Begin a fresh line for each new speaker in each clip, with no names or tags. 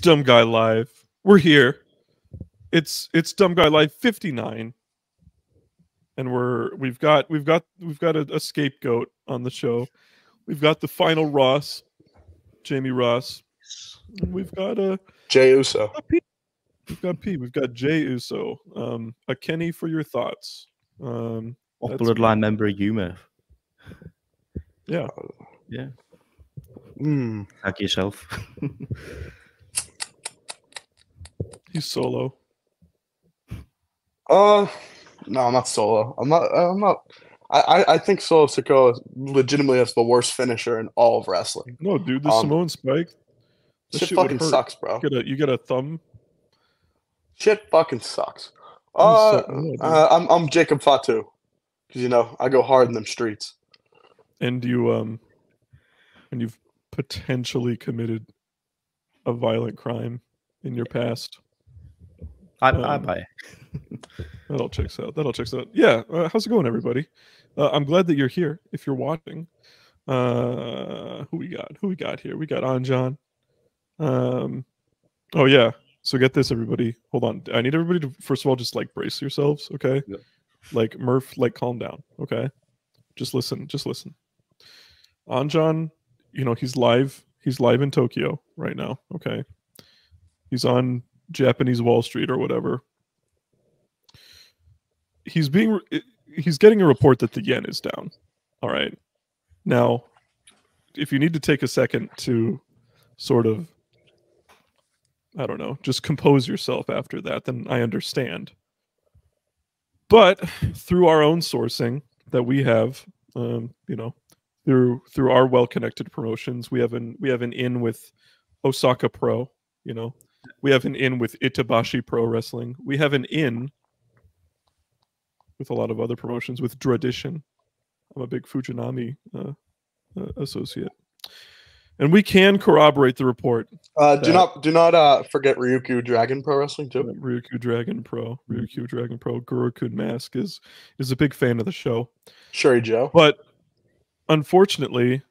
It's Dumb Guy Live. We're here. It's it's Dumb Guy Live 59. And we're we've got we've got we've got a, a scapegoat on the show. We've got the final Ross, Jamie Ross. And we've got a
Jay Uso.
we've got P. We've got Jay Uso. Um, a Kenny for your thoughts. Um,
What
That's-
bloodline member are you, Murph?
yeah.
Yeah.
Mm.
Tag yourself.
He's solo.
Uh, no, I'm not solo. I'm not. I'm not. I, I, think Solo Sikoa legitimately has the worst finisher in all of wrestling.
No, dude, the
Um,
Samoan Spike.
Shit
shit
fucking sucks, bro.
You get a you get a thumb.
Shit fucking sucks.
I'm
Uh,
so-
uh, I'm I'm Jacob Fatu, because you know I go hard in them streets.
and you um and you've potentially committed a violent crime in your past
I, I
Um,
buy it.
that all checks out. That all checks out. Yeah uh, how's it going everybody? Uh, i'm glad that you're here if you're watching. Uh who we got? Who we got here? We got anjan. Um oh yeah. So get this everybody. Hold on. I need everybody to first of all just like brace yourselves okay?
Yeah.
like murph like calm down okay? Just listen just listen. Anjan you know he's live he's live in tokyo right now okay? He's on japanese wall street or whatever he's being he's getting a report that the yen is down. All right. Now if you need to take a second to sort of i don't know just compose yourself after that then i understand. But through our own sourcing that we have um, you know through through our well connected promotions we have an we have an in with osaka pro you know we have an in with itabashi pro wrestling we have an in with a lot of other promotions with tradition i'm a big fujinami uh, uh, associate and we can corroborate the report
Uh, do not do not uh forget Ryukyu Dragon Pro Wrestling too.
Ryukyu Dragon Pro, Ryukyu Dragon Pro, Gurukun Mask is is a big fan of the show.
Sherry Joe.
But unfortunately,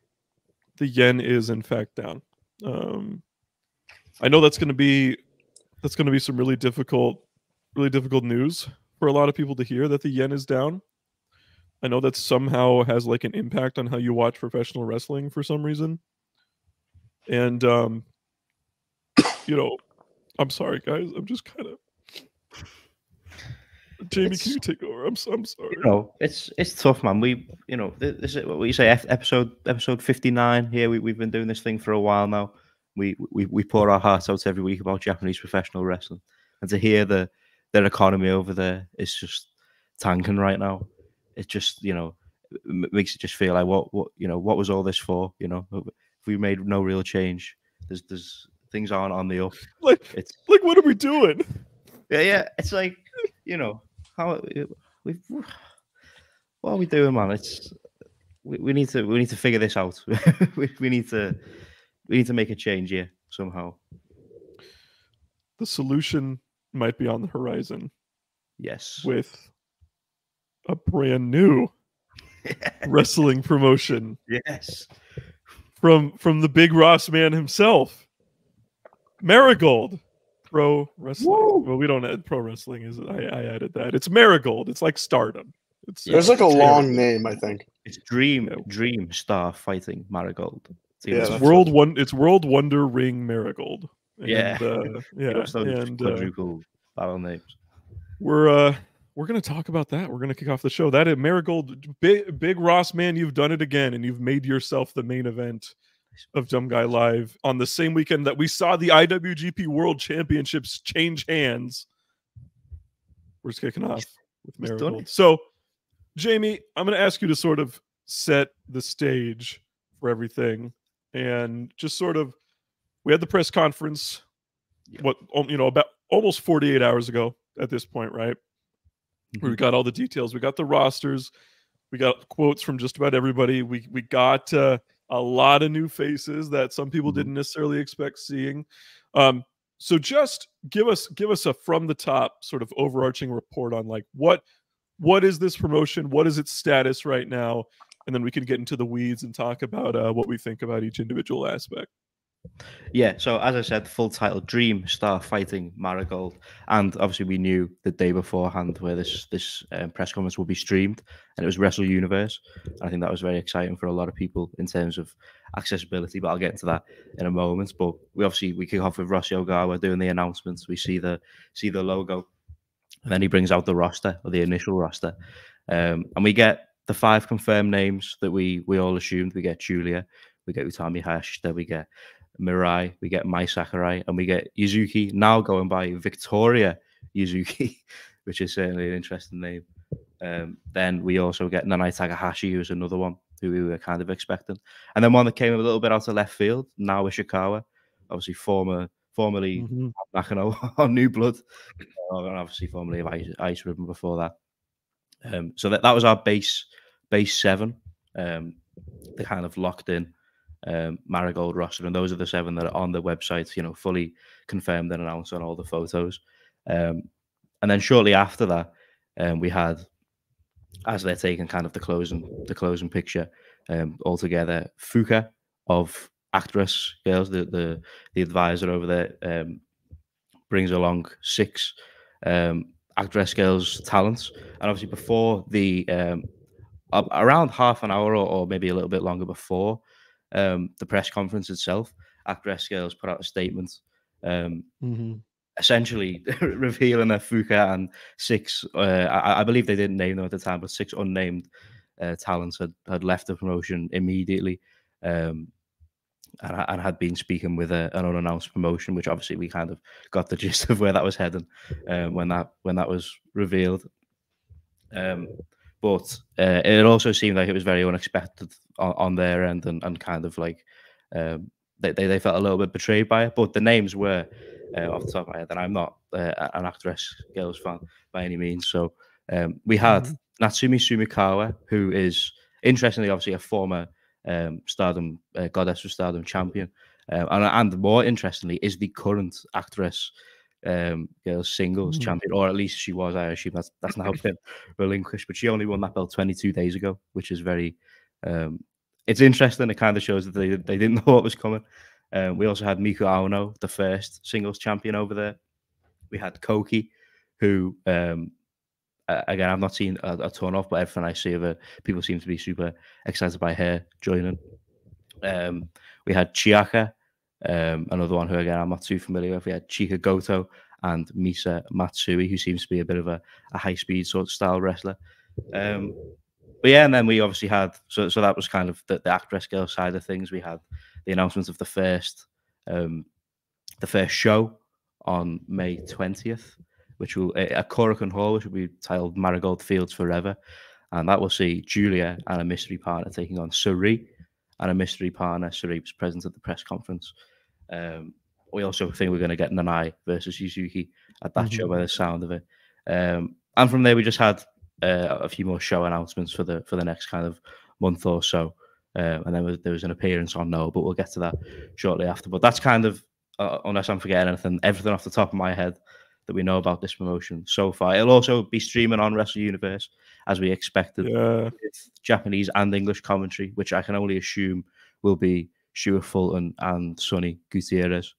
the yen is in fact down. Um, I know that's going to be that's going to be some really difficult, really difficult news for a lot of people to hear that the yen is down. I know that somehow has like an impact on how you watch professional wrestling for some reason. And um, you know, I'm sorry guys, I'm just kind of Jamie,
It's-
can you take over? I'm so, I'm sorry.
You know, it's it's tough, man. We, you know, this is what you say. Episode episode fifty nine. Here, we we've been doing this thing for a while now. We we we pour our hearts out every week about Japanese professional wrestling, and to hear the their economy over there is just tanking right now. It just you know makes it just feel like what what you know what was all this for? You know, if we made no real change, there's there's things aren't on the up.
Like,
It's
like, what are we doing?
yeah, yeah. It's like you know how uh, we what are we doing, man? It's we, we need to we need to figure this out. we, we need to we need to make a change here somehow.
The solution might be on the horizon
Yes.
with a brand new wrestling promotion
yes.
from from the big Ross man himself, Marigold Pro Wrestling.
Woo!
Well, we don't add pro wrestling. Is it? I, I added that. It's Marigold. It's like Stardom. It's
Yeah.
There's like a
it's
long name, I think.
It's Dream
Yeah.
Dream Star Fighting Marigold. See,
Yeah,
It's
that's
is-
World One. It's World Wonder Ring Marigold. And,
Yeah.
uh, yeah,
know, so just
and uh,
battle names.
we're uh we're gonna talk about that. We're gonna kick off the show. That is Marigold, big big Ross man, you've done it again, and you've made yourself the main event of Dumb Guy Live on the same weekend that we saw the IWGP World Championships change hands. We're just kicking off with Marigold. So, Jamie, I'm gonna ask you to sort of set the stage for everything, and just sort of we had the press conference.
Yeah.
What you know about almost 48 hours ago at this point, right? We
Mhm.
got all the details. We got the rosters. We got quotes from just about everybody. We we got uh, a lot of new faces that some people
Mhm.
didn't necessarily expect seeing. Um, so just give us give us a from the top sort of overarching report on like what what is this promotion? What is its status right now? And then we can get into the weeds and talk about uh, what we think about each individual aspect.
Yeah, so as I said, full title Dream Star Fighting Marigold, and obviously we knew the day beforehand where this this um, press conference would be streamed, and it was Wrestle Universe. And I think that was very exciting for a lot of people in terms of accessibility. But I'll get into that in a moment. But we obviously we kick off with Rossy Ogawa doing the announcements. We see the see the logo, and then he brings out the roster or the initial roster, um, and we get the five confirmed names that we we all assumed. We get Julia, we get Utami Hayashishita, we get Mirai, we get Mai Sakurai, and we get Yuzuki now going by Victoria Yuzuki, which is certainly an interesting name. Um, then we also get Nanae Takahashi, who's another one who we were kind of expecting. And then one that came a little bit out of left field, now Ishikawa, obviously former formerly mm-hmm. Nakano on New Blood, uh, and obviously formerly of Ice, Ice Ribbon before that. Um, so that, that was our base base seven. Um, they kind of locked in um, Marigold roster, and those are the seven that are on the website. You know, fully confirmed and announced on all the photos. Um, and then shortly after that, um, we had, as they're taking kind of the closing the closing picture um, altogether, Fuka of Actwres Girls, the the the advisor over there, um, brings along six um, Actwres Girls talents, and obviously before the um, around half an hour or, or, maybe a little bit longer before um, the press conference itself, Actwres Girls put out a statement, um, mm-hmm. essentially revealing that Fuka and six, uh, I, I, believe they didn't name them at the time, but six unnamed uh, talents had, had left the promotion immediately. Um, and, and, had been speaking with a, an unannounced promotion, which obviously we kind of got the gist of where that was heading um, when that when that was revealed. Um, but uh, it also seemed like it was very unexpected on, on their end and, and kind of like um, they, they, they felt a little bit betrayed by it. But the names were uh, off the top of my head, and I'm not uh, an Actwres Girls fan by any means. So um, we had mm-hmm. Natsumi Sumikawa, who is interestingly obviously a former um, Stardom uh, Goddess of Stardom champion, um, and, and more interestingly is the current actress um, girls singles mm. champion, or at least she was. I assume that's that's now been relinquished, but she only won that belt 22 days ago, which is very. Um, it's interesting. It kind of shows that they they didn't know what was coming. Um, we also had Miku Aono, the first singles champion over there. We had Koki, who um, again I've not seen a, a, ton of, but everything I see of her, people seem to be super excited by her joining. Um, we had Chiaki, um, another one who again I'm not too familiar with. We had Chika Goto and Misa Matsui, who seems to be a bit of a, a high speed sort of style wrestler. Um, but yeah, and then we obviously had so so that was kind of the, the Actwres girl side of things. We had the announcement of the first um, the first show on May twentieth, which will at Korakuen Hall, which will be titled Marigold Fields Forever, and that will see Julia and a mystery partner taking on Sareee and a mystery partner. Sareee was present at the press conference. Um, we also think we're going to get Nanae versus Yuzuki at that mm-hmm. show by the sound of it. Um, and from there, we just had uh, a few more show announcements for the for the next kind of month or so. Um, and then there was an appearance on No, but we'll get to that shortly after. But that's kind of, uh, unless I'm forgetting anything, everything off the top of my head that we know about this promotion so far. It'll also be streaming on Wrestle Universe as we expected,
yeah.
Japanese and English commentary, which I can only assume will be Stuart Fulton and Sonny Gutierrez,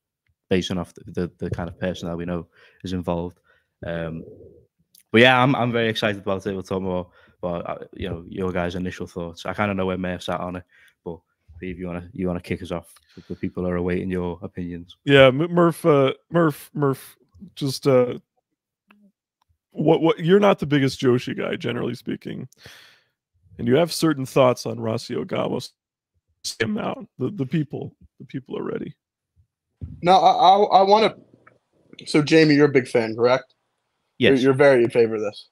based on off the, the, the, kind of person that we know is involved. Um, but yeah, I'm I'm very excited about it. We'll talk more about uh, you know your guys' initial thoughts. I kind of know where May have sat on it, but if you want to you want to kick us off, the people are awaiting your opinions.
Yeah, Murph, uh, Murph, Murph, just uh, what what you're not the biggest Joshi guy, generally speaking, and you have certain thoughts on Rossy Ogawa. Say them out. The the people, the people are ready.
No, I I, I want to. So Jamie, you're a big fan, correct?
Yes.
You're, you're very in favor of this.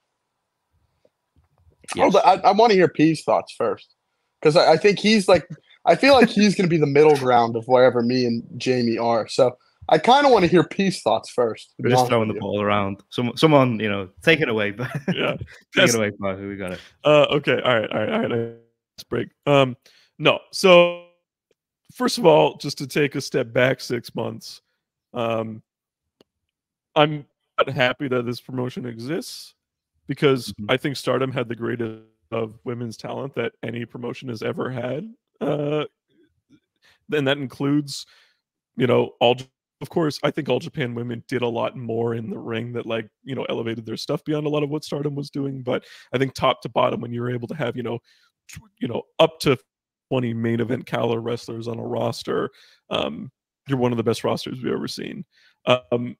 Yes. I, I want to hear P's thoughts first, because I, I think he's like I feel like he's going to be the middle ground of wherever me and Jamie are. So I kind of want to hear peace thoughts first.
We're just throwing the you. ball around. Some, someone, you know, take it away. But yeah, take it away, Who We got it.
Uh, okay. All right. All right. All right. Let's break. Um, no. So first of all, just to take a step back six months, um, I'm not happy that this promotion exists because mm-hmm. I think Stardom had the greatest of women's talent that any promotion has ever had. Uh, and that includes you know, all of course, I think all Japan women did a lot more in the ring that like, you know, elevated their stuff beyond a lot of what Stardom was doing. But I think top to bottom, when you were able to have, you know, you know, up to 20 main event caliber wrestlers on a roster, um, you're one of the best rosters we've ever seen. Um,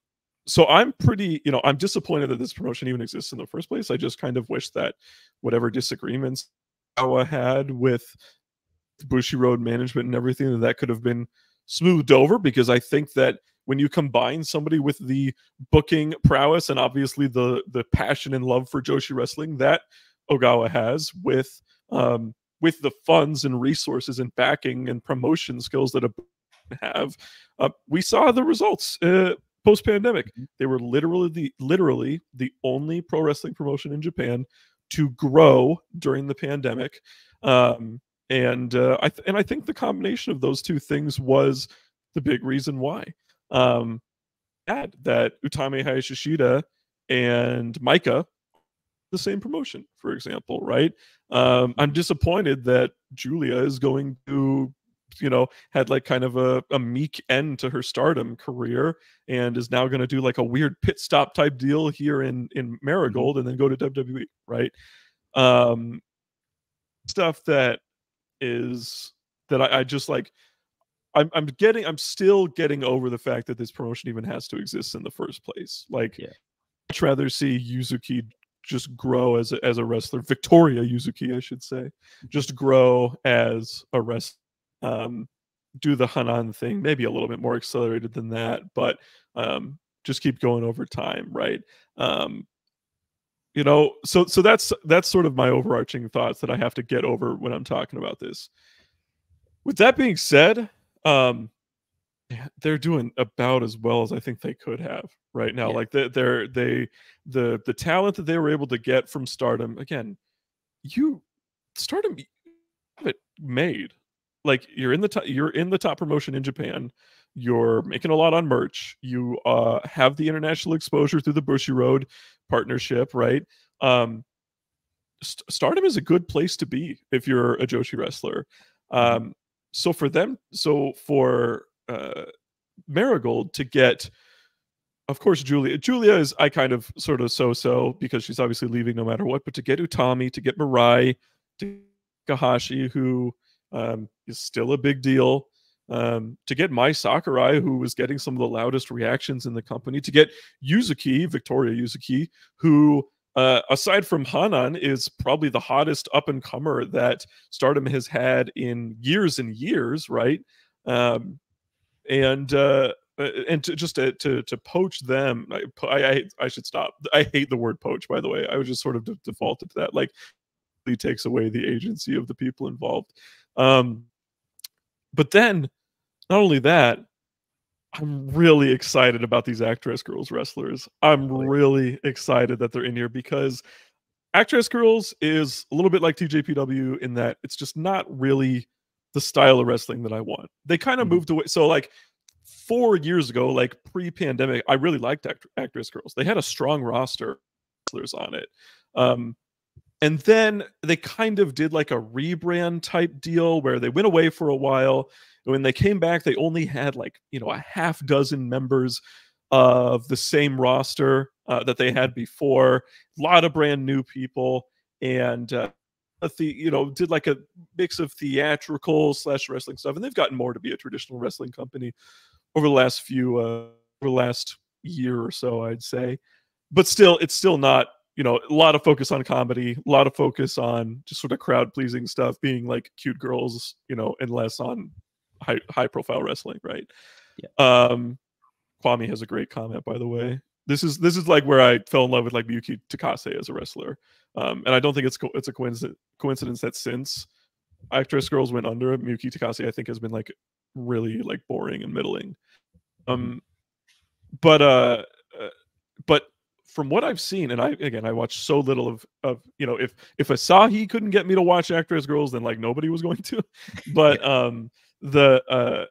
so I'm pretty, you know, I'm disappointed that this promotion even exists in the first place. I just kind of wish that whatever disagreements Awa had with Bushiroad management and everything, that that could have been smoothed over because I think that when you combine somebody with the booking prowess and obviously the the passion and love for Joshi wrestling that Ogawa has with um, with the funds and resources and backing and promotion skills that a have, uh, we saw the results uh, post pandemic.
Mhm.
They were literally the literally the only pro wrestling promotion in Japan to grow during the pandemic. Um, and uh, I th- and I think the combination of those two things was the big reason why. Um, that that Utami Hayashishita and Maika, the same promotion, for example, right? Um, I'm disappointed that Julia is going to, you know, had like kind of a, a meek end to her stardom career and is now going to do like a weird pit stop type deal here in in Marigold and then go to WWE, right? Um, stuff that is that I, I just like I'm I'm getting I'm still getting over the fact that this promotion even has to exist in the first place. Like
Yeah.
much rather see Yuzuki just grow as a, as a wrestler, Victoria Yuzuki, I should say, just grow as a wrestler. Um, do the Hanan thing, maybe a little bit more accelerated than that, but um, just keep going over time, right? Um, you know, so so that's that's sort of my overarching thoughts that I have to get over when I'm talking about this. With that being said, um, they're doing about as well as I think they could have right now.
Yeah.
Like they, they're they the the talent that they were able to get from Stardom again. You Stardom you have it made. Like you're in the top, you're in the top promotion in Japan. You're making a lot on merch. You uh, have the international exposure through the Bushiroad partnership, right? Um, St- Stardom is a good place to be if you're a Joshi wrestler. Um, so for them, so for uh, Marigold to get, of course, Julia. Julia is I kind of sort of so so because she's obviously leaving no matter what. But to get Utami, to get Mirai to Kahashi, who um, is still a big deal. Um, to get Mai Sakurai, who was getting some of the loudest reactions in the company, to get Yuzuki, Victoria Yuzuki, who uh, aside from Hanan, is probably the hottest up and comer that Stardom has had in years and years, right? Um, and uh, uh, and to, just to, to to poach them, I, I I should stop. I hate the word poach. By the way, I was just sort of de- defaulted to that. Like, takes away the agency of the people involved. Um, but then, not only that, I'm really excited about these Actwres girls wrestlers. I'm really excited that they're in here because Actwres girls is a little bit like TJPW in that it's just not really the style of wrestling that I want. They kind of
Mhm.
moved away. So like four years ago, like pre-pandemic, I really liked act- Actwres girls. They had a strong roster wrestlers on it. Um, and then they kind of did like a rebrand type deal where they went away for a while. When they came back, they only had like, you know, a half dozen members of the same roster uh, that they had before. A lot of brand new people. And, uh, the you know did like a mix of theatrical slash wrestling stuff and they've gotten more to be a traditional wrestling company over the last few uh over the last year or so i'd say but still it's still not you know a lot of focus on comedy a lot of focus on just sort of crowd pleasing stuff being like cute girls you know and less on high high profile wrestling right? Um kwame has a great comment by the way. This is this is like where i fell in love with like miyuki takase as a wrestler. Um and i don't think it's co- it's a coincidence coincidence that since Actwres girls went under miyuki takase i think has been like really like boring and middling. Um but uh, uh but from what I've seen, and I again I watched so little of of you know if if Asahi couldn't get me to watch Actwres Girls, then like nobody was going to. But um the uh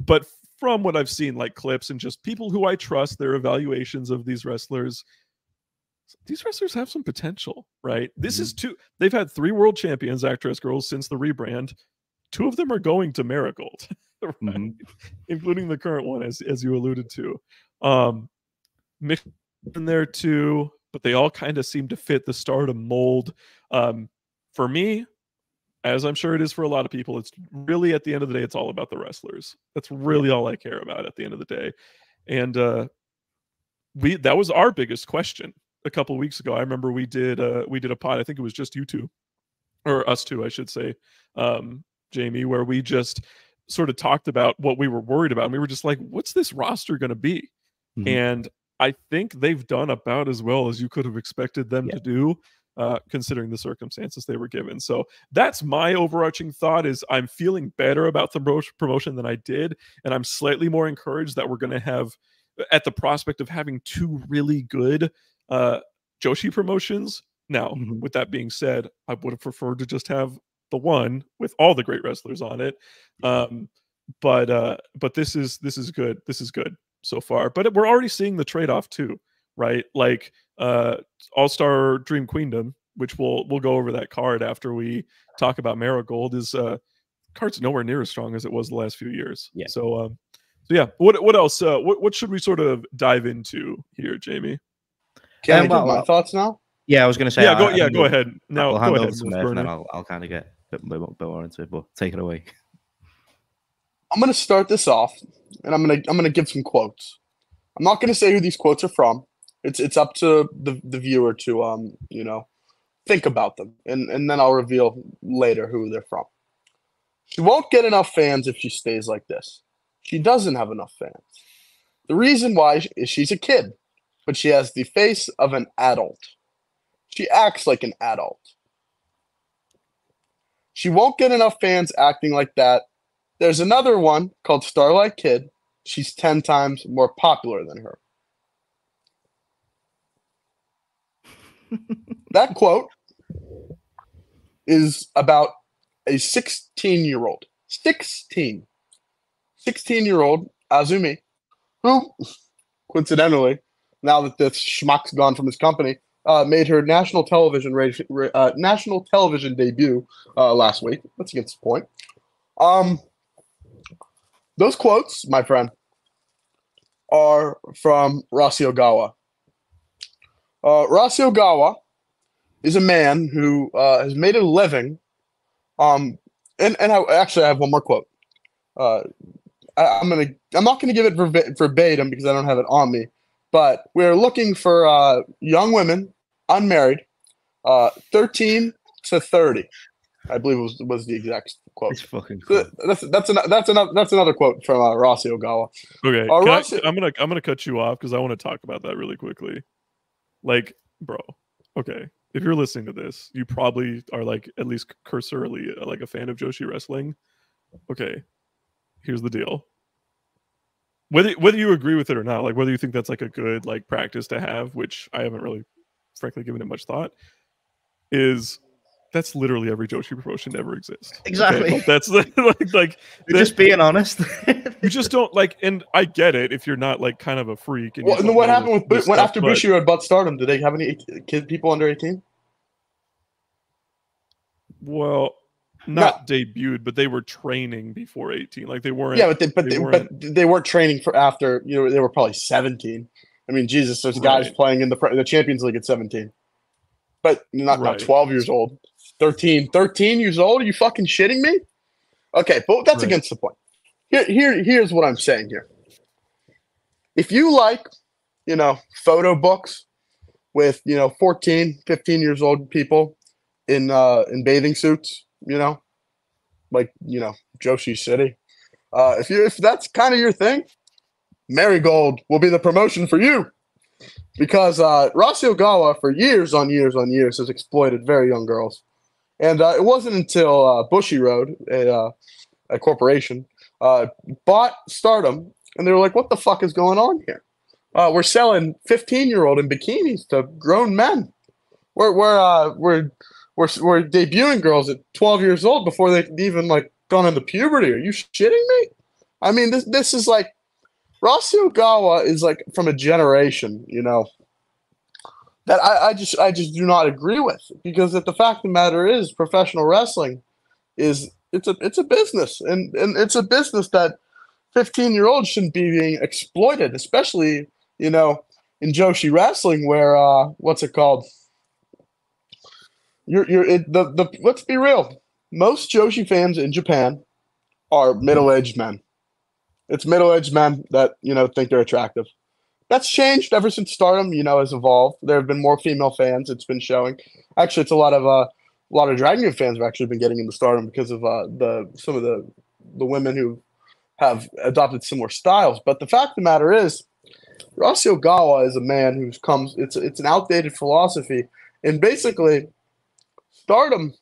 but from what I've seen, like clips and just people who I trust their evaluations of these wrestlers, these wrestlers have some potential, right? This is two. They've had three world champions, Actwres Girls, since the rebrand. Two of them are going to Marigold. right?
Mhm.
including the current one, as as you alluded to. Um, in there too, but they all kind of seem to fit the stardom mold. Um, for me, as I'm sure it is for a lot of people, it's really at the end of the day, it's all about the wrestlers. That's really all I care about at the end of the day. And uh, we that was our biggest question a couple weeks ago. I remember we did uh, we did a pod. I think it was just you two, or us two, I should say, um, Jamie, where we just sort of talked about what we were worried about. And we were just like, what's this roster going to be?
Mhm.
And I think they've done about as well as you could have expected them
Yeah.
to do, uh, considering the circumstances they were given. So that's my overarching thought is I'm feeling better about the pro- promotion than I did. And I'm slightly more encouraged that we're going to have at the prospect of having two really good uh, Joshi promotions. Now,
Mhm.
with that being said, I would have preferred to just have the one with all the great wrestlers on it. Um, but uh, but this is this is good. This is good so far. But we're already seeing the trade off too, right? Like uh, All Star Dream Queendom, which we'll we'll go over that card after we talk about Marigold. Is uh, card's nowhere near as strong as it was the last few years.
Yeah.
So um, so yeah. What what else? Uh, what what should we sort of dive into here, Jamie?
Can I
Um,
give
well,
my
well-
thoughts now?
Yeah, I was going to say.
yeah, go
I
yeah,
think
go ahead. Now
we'll
go
hand
ahead,
over to
Miss
Murph, and then I'll, I'll kind of get a bit, bit, bit more into it. But take it away.
I'm gonna start this off, and I'm gonna I'm gonna give some quotes. I'm not gonna say who these quotes are from. It's it's up to the the viewer to um you know think about them, and and then I'll reveal later who they're from. She won't get enough fans if she stays like this. She doesn't have enough fans. The reason why is she's a kid, but she has the face of an adult. She acts like an adult. She won't get enough fans acting like that there's another one called Starlight Kid. She's 10 times more popular than her. That quote is about a 16 year old, 16, 16 year old Azumi, who, coincidentally, now that this schmuck's gone from his company, uh, made her national television uh, national television debut uh, last week. That's against the point. Um, those quotes, my friend, are from Rossy Ogawa. Uh, Rossy Ogawa is a man who uh, has made a living. Um, and and I, actually, I have one more quote. Uh, I, I'm gonna I'm not gonna give it verba- verbatim because I don't have it on me. But we're looking for uh, young women, unmarried, uh, 13 to 30. I believe was was the exact quote.
It's fucking cool.
That's that's another that's another that's another quote from uh, Rossy Ogawa.
Okay,
All
can I- I'm gonna I'm gonna cut you off because I want to talk about that really quickly. Like, bro, okay, if you're listening to this, you probably are like at least cursorily uh, like a fan of Joshi wrestling. Okay, here's the deal. Whether whether you agree with it or not, like whether you think that's like a good like practice to have, which I haven't really, frankly, given it much thought, is that's literally every Joshi promotion ever exists.
Exactly.
Like, that's like like
You're just being honest.
you just don't like and i get it if you're not like kind of a freak and
Well, and then what happened with
this
Bu-
stuff,
after
but-
Bushido had butt stardom? Did they have any kid people under eighteen?
well not debuted but they were training before 18 like they weren't
Yeah, but they but
they
they,
weren't-
but they weren't training for after you know they were probably seventeen. I mean, Jesus, there's guys playing in the the Champions League at seventeen, but not
Right.
not twelve years old. 13, 13 years old? Are you fucking shitting me? Okay, but that's
Right.
against the point. Here, here, here's what I'm saying here. If you like, you know, photo books with, you know, 14, 15 years old people in uh in bathing suits, you know, like, you know, Joshi City. Uh if you if that's kind of your thing, Marigold will be the promotion for you. Because uh Rossy Ogawa for years on years on years has exploited very young girls. And uh, it wasn't until uh, Bushiroad, a, uh, a corporation, uh, bought Stardom, and they were like, "What the fuck is going on here? Uh, we're selling 15 year old in bikinis to grown men. We're we're we're we're we're debuting girls at 12 years old before they even like gone into puberty. Are you shitting me? I mean, this this is like Rossy Ogawa is like from a generation, you know, that I, I just I just do not agree with because that the fact of the matter is professional wrestling is it's a it's a business, and and it's a business that 15 year olds shouldn't be being exploited, especially you know in Joshi wrestling where uh what's it called? You're you're it, the the let's be real. Most Joshi fans in Japan are middle aged men. It's middle aged men that you know think they're attractive. That's changed ever since Stardom, you know, has evolved. There have been more female fans. It's been showing. Actually, it's a lot of uh, a lot of Dragon fans have actually been getting into Stardom because of uh, the some of the the women who have adopted similar styles. But the fact of the matter is, Rossy Ogawa is a man who's comes. It's it's an outdated philosophy, and basically, Stardom.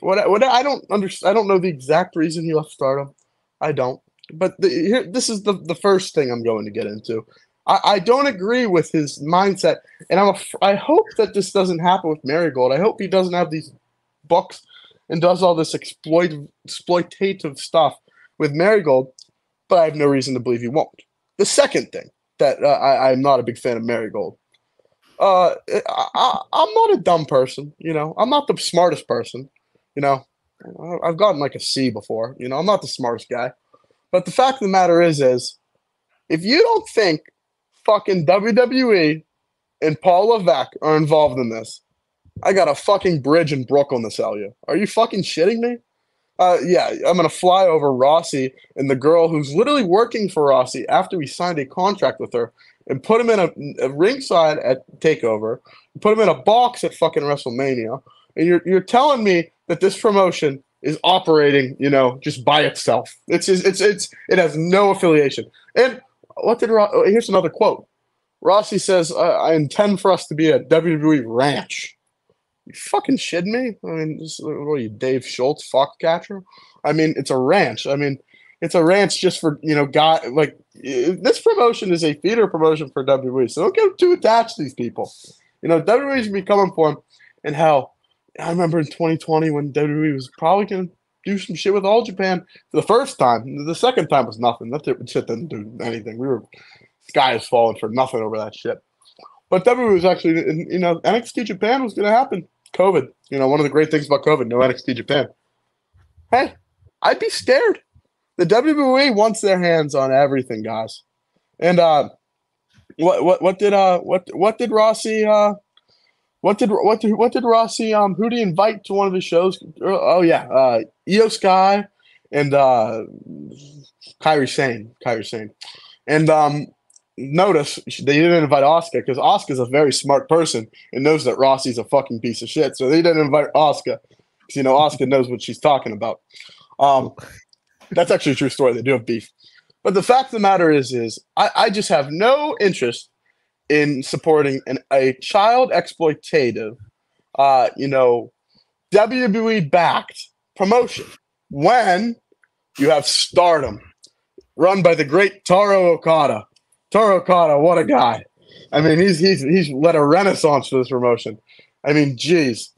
What what I don't understand. I don't know the exact reason he left Stardom. I don't. But the, here, this is the the first thing I'm going to get into. I, I don't agree with his mindset, and I'm a, I hope that this doesn't happen with Marigold. I hope he doesn't have these books and does all this exploit exploitative stuff with Marigold, but I have no reason to believe he won't. The second thing that uh, I, I'm not a big fan of Marigold. Uh, I, I'm not a dumb person, you know. I'm not the smartest person, you know. I've gotten like a C before, you know. I'm not the smartest guy, but the fact of the matter is, is if you don't think fucking WWE and Paul Levesque are involved in this, I got a fucking bridge in Brooklyn to sell you. Are you fucking shitting me? Uh, yeah, I'm gonna fly over Rossy and the girl who's literally working for Rossy after we signed a contract with her, and put him in a, a ringside at Takeover, put him in a box at fucking WrestleMania, and you're you're telling me that this promotion is operating, you know, just by itself. It's it's it's it has no affiliation. And what did Ro- oh, here's another quote. Rossy says, "I intend for us to be a WWE ranch." You fucking shitting me? I mean, this, what are you, Dave Schultz, fuck catcher? I mean, it's a ranch. I mean, it's a ranch just for you know, guy like this promotion is a feeder promotion for WWE. So don't get too attached to these people. You know, WWE should be coming for them. And hell, I remember in 2020 when WWE was probably going to do some shit with All Japan the first time. The second time was nothing. That shit didn't do anything. We were sky is falling for nothing over that shit. But WWE was actually, you know, NXT Japan was going to happen. COVID. You know, one of the great things about COVID, no NXT Japan. Hey, I'd be scared. The WWE wants their hands on everything, guys. And uh, what what what did uh what what did Rossy uh what did what did what did Rossy um who did he invite to one of his shows? Oh yeah, uh Iyo Sky and uh Kairi Sane, Kairi Sane. And um notice they didn't invite Asuka because Asuka's a very smart person and knows that Rossy's a fucking piece of shit. So they didn't invite Asuka because you know Asuka knows what she's talking about. Um, that's actually a true story. They do have beef. But the fact of the matter is, is I, I just have no interest in supporting an, a child exploitative, uh, you know, WWE backed promotion when you have Stardom, run by the great Taro Okada, Toro Okada, what a guy! I mean, he's he's he's led a renaissance for this promotion. I mean, geez,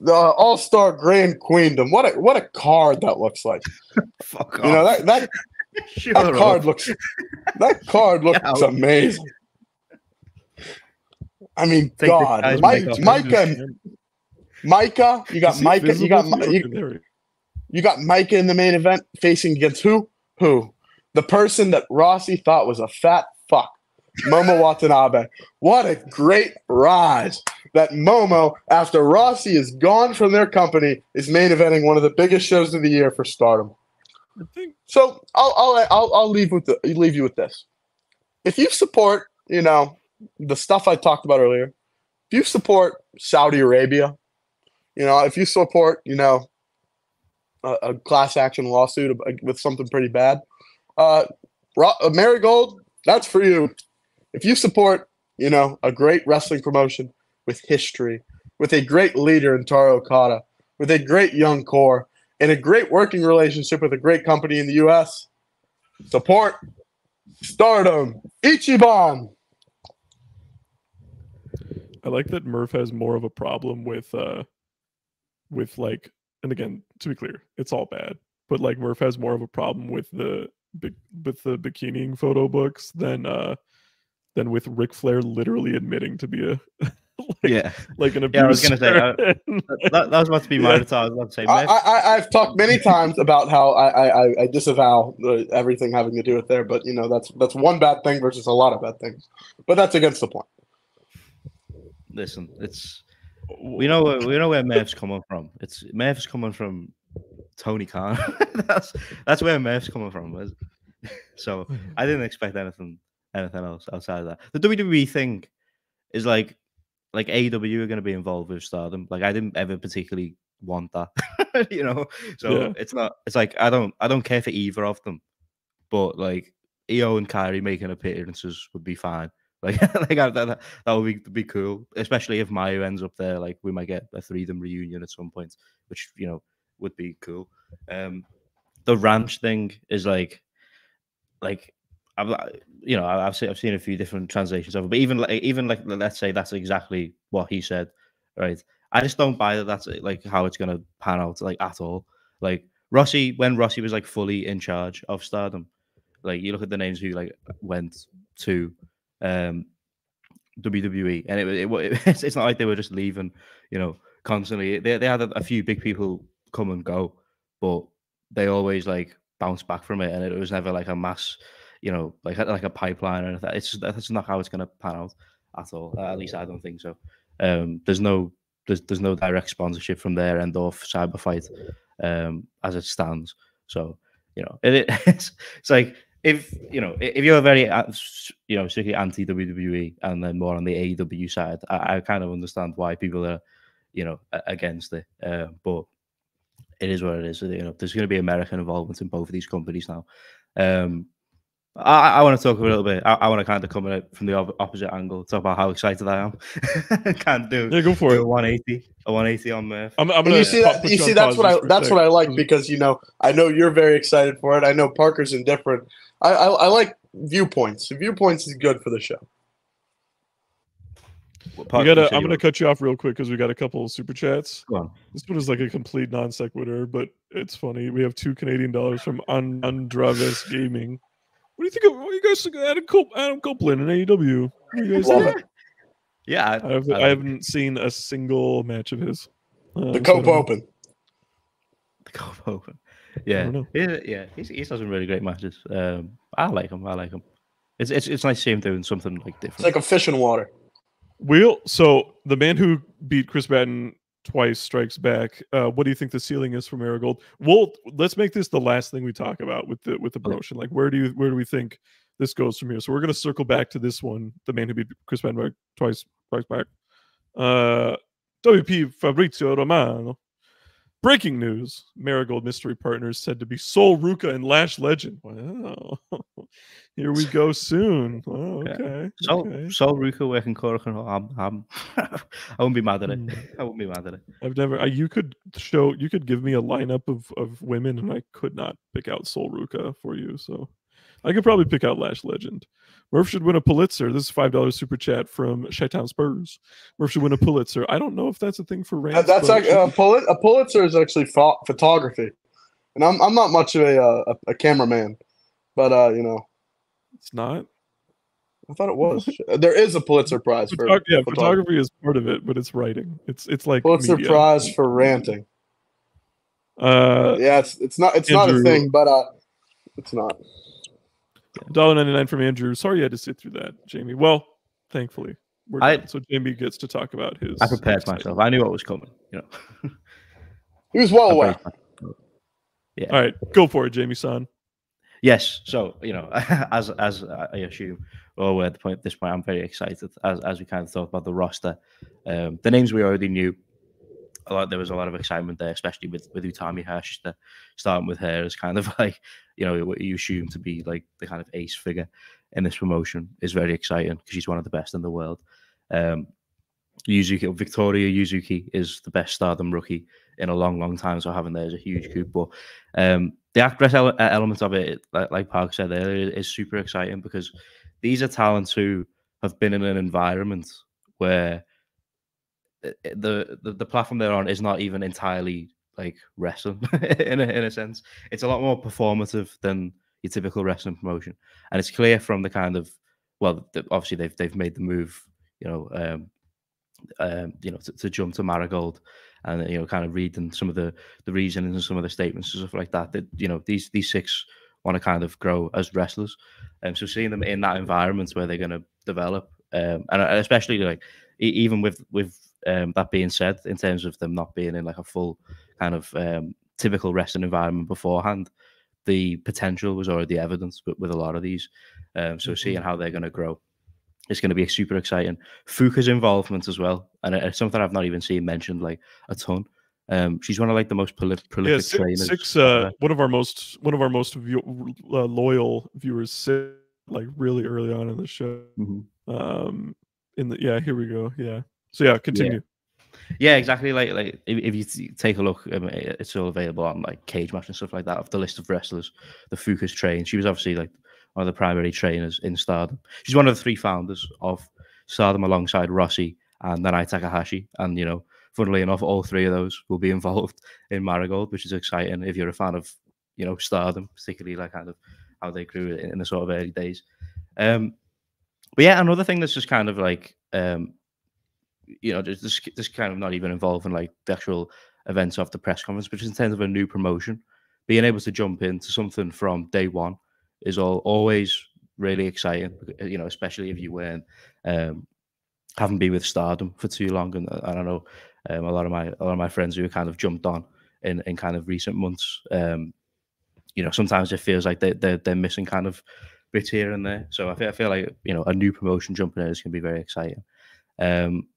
the All Star Grand Queendom. What a what a card that looks like.
Fuck
You know that that, that
up.
card looks that card looks amazing. I mean, God, Mike. Maika, Maika, you got Maika, you got you,
Okay, there he-
you got Maika in the main event facing against who? Who? The person that Rossy thought was a fat fuck, Momo Watanabe. What a great rise that Momo, after Rossy is gone from their company, is main eventing one of the biggest shows of the year for Stardom. So I'll I'll I'll, I'll leave with the, leave you with this. If you support, you know, the stuff I talked about earlier, if you support Saudi Arabia, you know, if you support, you know, a, a class action lawsuit with something pretty bad, uh, uh, Marigold, that's for you. If you support, you know, a great wrestling promotion with history, with a great leader in Taro Okada, with a great young core, and a great working relationship with a great company in the U.S. Support Stardom Ichiban.
I like that Murph has more of a problem with uh with like and again to be clear it's all bad but like Murph has more of a problem with the bi- with the bikiniing photo books than uh than with Ric Flair literally admitting to be a like,
yeah,
like an abuser.
Yeah, I was gonna say, uh,
abuser.
that, that was about to be my
Yeah.
I was about to say,
I, I I've talked many times about how I, I, I- I disavow uh, everything having to do with there, but you know that's that's one bad thing versus a lot of bad things. But that's against the point.
Listen, it's we know where, we know where Murph's coming from. It's Murph's coming from Tony Khan. that's that's where Murph's coming from. So I didn't expect anything anything else outside of that. The WWE thing is like like AEW are going to be involved with Stardom. Like I didn't ever particularly want that, you know. So
Yeah.
it's not. It's like I don't I don't care for either of them, but like Iyo and Kairi making appearances would be fine. Like, like I, that, that would be be cool, especially if Mayu ends up there. Like, we might get a Threedom reunion at some point, which you know would be cool. Um, the ranch thing is like, like, I've you know I've seen I've seen a few different translations of it, but even like even like let's say that's exactly what he said, right? I just don't buy that. That's like how it's gonna pan out, like at all. Like Rossy, when Rossy was like fully in charge of Stardom, like you look at the names who like went to um WWE, and it, it, wa- it's, it's not like they were just leaving, you know, constantly. They they had a, few big people come and go, but they always like bounce back from it, and it was never like a mass, you know, like like a pipeline or anything. It's just, that's not how it's gonna pan out at all. At least I don't think so. Um, there's no there's there's no direct sponsorship from their end off Cyberfight, um, as it stands. So you know, it, it's it's like if you know if you're very uh, you know strictly anti WWE and then more on the AEW side, I, I kind of understand why people are you know against it. Uh, but it is what it is. You know, there's going to be American involvement in both of these companies now. Um, I, I want to talk a little bit. I, I want to kind of come at it from the opposite angle, talk about how excited I am. Can't do
yeah, go for it.
a 180, a 180 on Murph.
I'm, I'm
And
gonna
you see that you see that's what I
just for a
that's
sec.
what I like because you know I know you're very excited for it. I know Parker's indifferent. I I, I like viewpoints. Viewpoints is good for the show.
What
we gotta. I'm gonna cut you off real quick because we got a couple of super chats.
On.
This one is like a complete non sequitur, but it's funny. We have two Canadian dollars from An- Andraves Gaming. What do you think of what do you guys think of Adam, Cop- Adam Copeland in AEW? What do you guys
Love
think?
it.
Yeah, I,
I, have,
I,
I haven't seen a single match of his. Um,
The
so
Cope
don't.
Open.
the Cope Open.
I
Yeah, yeah, yeah. He's he's done some really great matches. Um, I like him. I like him. It's it's it's nice to see him doing something like different.
It's
different.
like a fish in water.
Will so the man who beat Chris Batten twice strikes back. Uh, what do you think the ceiling is for Marigold? Well, let's make this the last thing we talk about with the with the
Okay.
promotion. Like, where do you where do we think this goes from here? So we're gonna circle back to this one. The man who beat Chris Batten back twice strikes back. Uh, WP Fabrizio Romano. Breaking news: Marigold Mystery Partners said to be Sol Ruca and Lash Legend. Wow, here we go soon. Oh,
Yeah.
okay.
So
okay.
so Ruca working Korakuen. I'm, I'm I wouldn't be mad at it.
Hmm.
I wouldn't be mad at it.
I've never. I, you could show. You could give me a lineup of of women, and I could not pick out Sol Ruca for you. So, I could probably pick out Lash Legend. Murph should win a Pulitzer. This is five dollars super chat from Chi-Town Spurs. Murph should win a Pulitzer. I don't know if that's a thing for
Uh,
Rams.
That's like a, Pul- a Pulitzer is actually pho- photography, and I'm I'm not much of a uh, a, a cameraman, but uh, you know,
it's not.
I thought it was. there is a Pulitzer Prize for
Photog- yeah,
photography.
photography is part of it, but it's writing. It's it's like
Pulitzer
media.
Prize for ranting.
Uh,
Yeah, it's it's not it's not a thing, but uh, it's not.
Dollar ninety nine from Andrew. Sorry you had to sit through that, Jamie. Well, thankfully we're
I-
done. so Jamie gets to talk about his.
I prepared
his
myself. I knew what was coming. You know.
He was well
I
aware.
Yeah.
All right, go for it, Jamie Son.
Yes. So you know, as as I assume, well, at the point at this point, I'm very excited as as we kind of talked about the roster. Um, the names we already knew. A lot. There was a lot of excitement there, especially with with Utami Hashita. Starting with her as kind of like you know what you assume to be like the kind of ace figure in this promotion is very exciting because she's one of the best in the world. Um, Yuzuki Victoria Yuzuki is the best Stardom rookie in a long, long time. So having there is a huge coup. But um, the actress ele- uh, element of it, like, like Park said earlier, is super exciting because these are talents who have been in an environment where the the, the platform they're on is not even entirely like wrestling in a, in a sense. It's a lot more performative than your typical wrestling promotion, and it's clear from the kind of well, the, obviously they've they've made the move, you know, um, um, you know, to, to, jump to Marigold and you know, kind of reading some of the the reasons and some of the statements and stuff like that. That you know, these these six want to kind of grow as wrestlers, and um, so seeing them in that environment where they're going to develop, um, and especially like even with with um, that being said, in terms of them not being in like a full kind of um, typical wrestling environment beforehand, the potential was already evident with, with a lot of these. Um, so mm-hmm. seeing how they're going to grow is going to be super exciting. Fuka's involvement as well, and it's something I've not even seen mentioned like a ton. Um, she's one of like the most prolific, prolific
yeah, six,
trainers.
Six, uh, one of our most one of our most view, uh, loyal viewers, like really early on in the show. Mm-hmm. Um, in the yeah, here we go. Yeah. So yeah, continue.
Yeah. Yeah, exactly. Like, like if, if you take a look, um, it's all available on like Cage Match and stuff like that. Of the list of wrestlers, the Fukas trained. She was obviously like one of the primary trainers in Stardom. She's one of the three founders of Stardom alongside Rossy and Nanae Takahashi. And you know, funnily enough, all three of those will be involved in Marigold, which is exciting if you're a fan of you know Stardom, particularly like kind of how they grew in the sort of early days. Um, but yeah, another thing that's just kind of like um, you know, this this kind of not even involving like the actual events of the press conference, but just in terms of a new promotion, being able to jump into something from day one is all always really exciting. You know, especially if you weren't um, haven't been with Stardom for too long, and I don't know um, a lot of my a lot of my friends who kind of jumped on in in kind of recent months. Um, you know, sometimes it feels like they they're, they're missing kind of bits here and there. So I feel I feel like you know a new promotion jumping in is going to be very exciting. Um,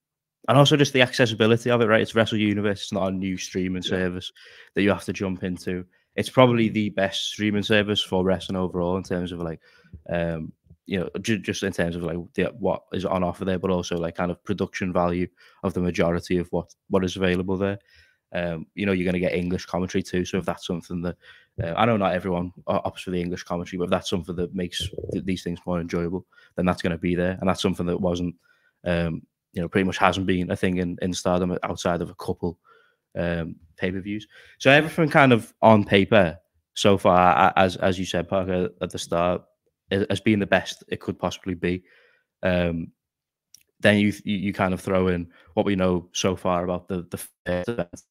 and also just the accessibility of it, right? It's Wrestle Universe. It's not a new streaming yeah. service that you have to jump into. It's probably the best streaming service for wrestling overall in terms of like, um, you know, ju- just in terms of like the, what is on offer there, but also like kind of production value of the majority of what what is available there. Um, you know, you're going to get English commentary too. So if that's something that uh, I know not everyone opts for the English commentary, but if that's something that makes th- these things more enjoyable, then that's going to be there, and that's something that wasn't um, you know, pretty much hasn't been a thing in, in Stardom outside of a couple um, pay per views. So everything kind of on paper so far, as as you said, Parker at the start, has been the best it could possibly be. Um, then you, you, kind of throw in what we know so far about the the first event,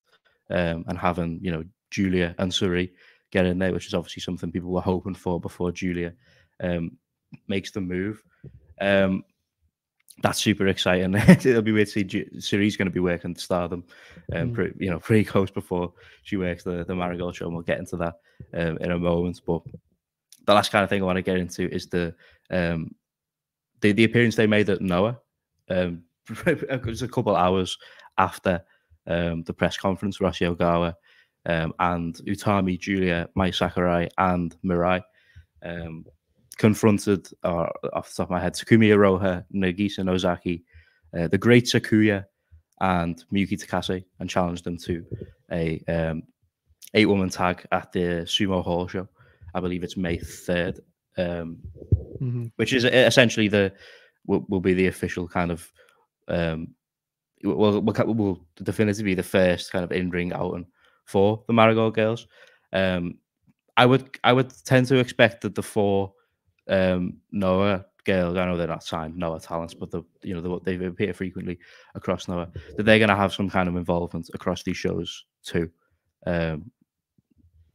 um, and having you know Julia and Sareee get in there, which is obviously something people were hoping for before Julia um, makes the move. Um, that's super exciting. It'll be weird to see Sareee's going to be working Stardom, um, mm. pretty, you know, pretty close before she works the the Marigold show. And we'll get into that um, in a moment. But the last kind of thing I want to get into is the um, the, the appearance they made at Noah. Um, it was a couple hours after um, the press conference. Rossy Ogawa um, and Utami, Julia, Mai Sakurai, and Mirai. Um, confronted, uh, off the top of my head, Takumi Iroha, Nagisa Nozaki, uh, the Great Sakuya, and Miyuki Takase, and challenged them to a um, eight woman tag at the Sumo Hall show. I believe it's May 3rd, um, mm-hmm. which is essentially the will, will, be the official kind of um, will, will, will definitively be the first kind of in ring outing for the Marigold Girls. Um, I would I would tend to expect that the four um, Noah girls. I know they're not signed Noah talents, but the you know they appear frequently across Noah. That they're going to have some kind of involvement across these shows too. Um,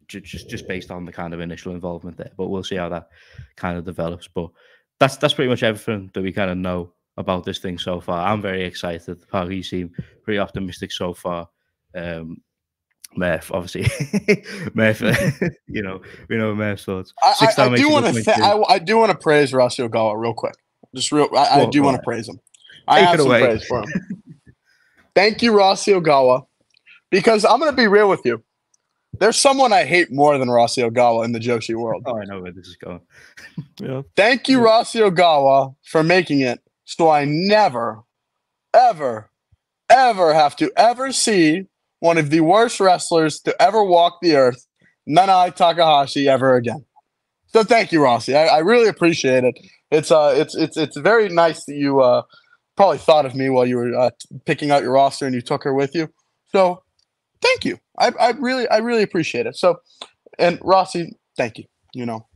just just based on the kind of initial involvement there, but we'll see how that kind of develops. But that's that's pretty much everything that we kind of know about this thing so far. I'm very excited. Parky seem pretty optimistic so far. Um, Murph, obviously, Murph. you know, we know Murph's thoughts.
I, I, I do want to. Th- I, I, do want to praise Rossy Ogawa real quick. Just real. I, do want to praise him. I have some away. praise for him. Thank you, Rossy Ogawa, because I'm going to be real with you. There's someone I hate more than Rossy Ogawa in the Joshi world.
Oh, I know where this is going.
yeah.
Thank you, yeah. Rossy Ogawa, for making it so I never, ever, ever have to ever see one of the worst wrestlers to ever walk the earth, Nanae Takahashi, ever again. So thank you, Rossy. I, I really appreciate it. It's uh, it's it's it's very nice that you uh, probably thought of me while you were uh, picking out your roster and you took her with you. So thank you. I, I really I really appreciate it. So, and Rossy, thank you. You know.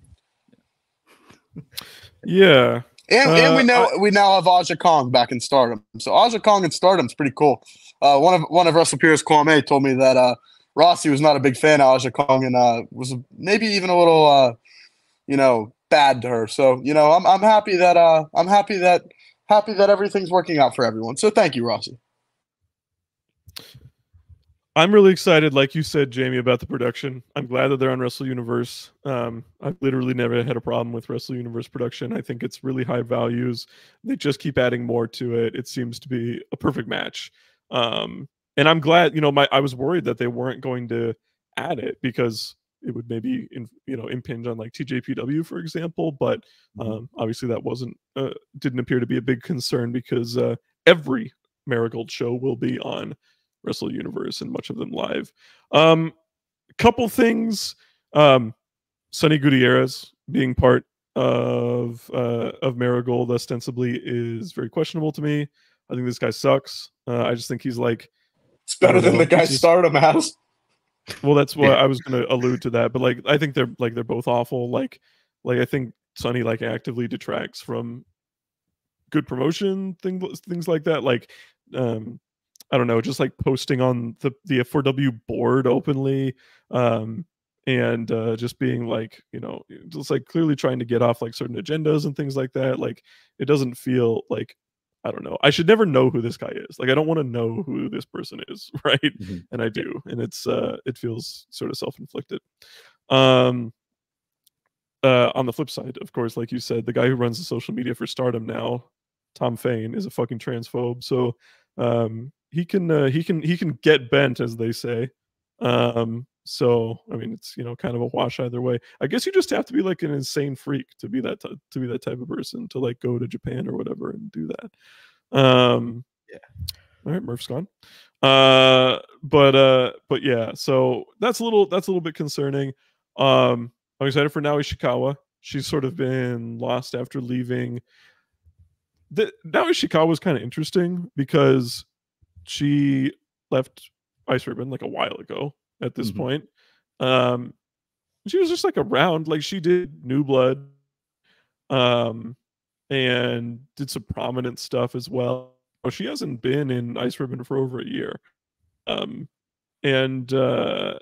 Yeah.
And, and we
Uh,
know we now have Aja Kong back in Stardom. So Aja Kong in Stardom's pretty cool. Uh, one of one of Russell Pierce Kwame told me that uh, Rossy was not a big fan of Aja Kong and uh, was maybe even a little, uh, you know, bad to her. So you know, I'm I'm happy that uh, I'm happy that happy that everything's working out for everyone. So thank you, Rossy.
I'm really excited, like you said, Jamie, about the production. I'm glad that they're on Wrestle Universe. Um, I've literally never had a problem with Wrestle Universe production. I think it's really high values. They just keep adding more to it. It seems to be a perfect match. Um, and I'm glad, you know, my I was worried that they weren't going to add it because it would maybe, in, you know, impinge on like TJPW, for example. But um, obviously, that wasn't uh, didn't appear to be a big concern because uh, every Marigold show will be on Wrestle Universe and much of them live. Um, couple things. Um, Sonny Gutierrez being part of uh, of Marigold ostensibly is very questionable to me. I think this guy sucks. Uh, I just think he's like,
It's better than
know,
the guy Stardom has.
well, that's what I was going to allude to that. But like, I think they're like they're both awful. Like, like I think Sonny like actively detracts from good promotion things things like that. Like, um, I don't know, just like posting on the the F4W board openly, um, and uh, just being like, you know, just like clearly trying to get off like certain agendas and things like that. Like, it doesn't feel like. I don't know. I should never know who this guy is. Like I don't want to know who this person is, right?
Mhm.
and I do, and it's uh, it feels sort of self-inflicted. Um, uh, on the flip side, of course, like you said, the guy who runs the social media for Stardom now, Tom Fain, is a fucking transphobe. So um, he can uh, he can he can get bent, as they say. Um, so I mean, it's you know kind of a wash either way. I guess you just have to be like an insane freak to be that t- to be that type of person to like go to Japan or whatever and do that. Um,
Yeah.
All right, Murph's gone. Uh, but uh, but yeah, so that's a little that's a little bit concerning. Um, I'm excited for Nao Ishikawa. She's sort of been lost after leaving. The Nao Ishikawa was kind of interesting because she left Ice Ribbon like a while ago at this
Mhm.
point. Um, she was just like around, like she did New Blood, um, and did some prominent stuff as well. Oh, she hasn't been in Ice Ribbon for over a year, um, and uh,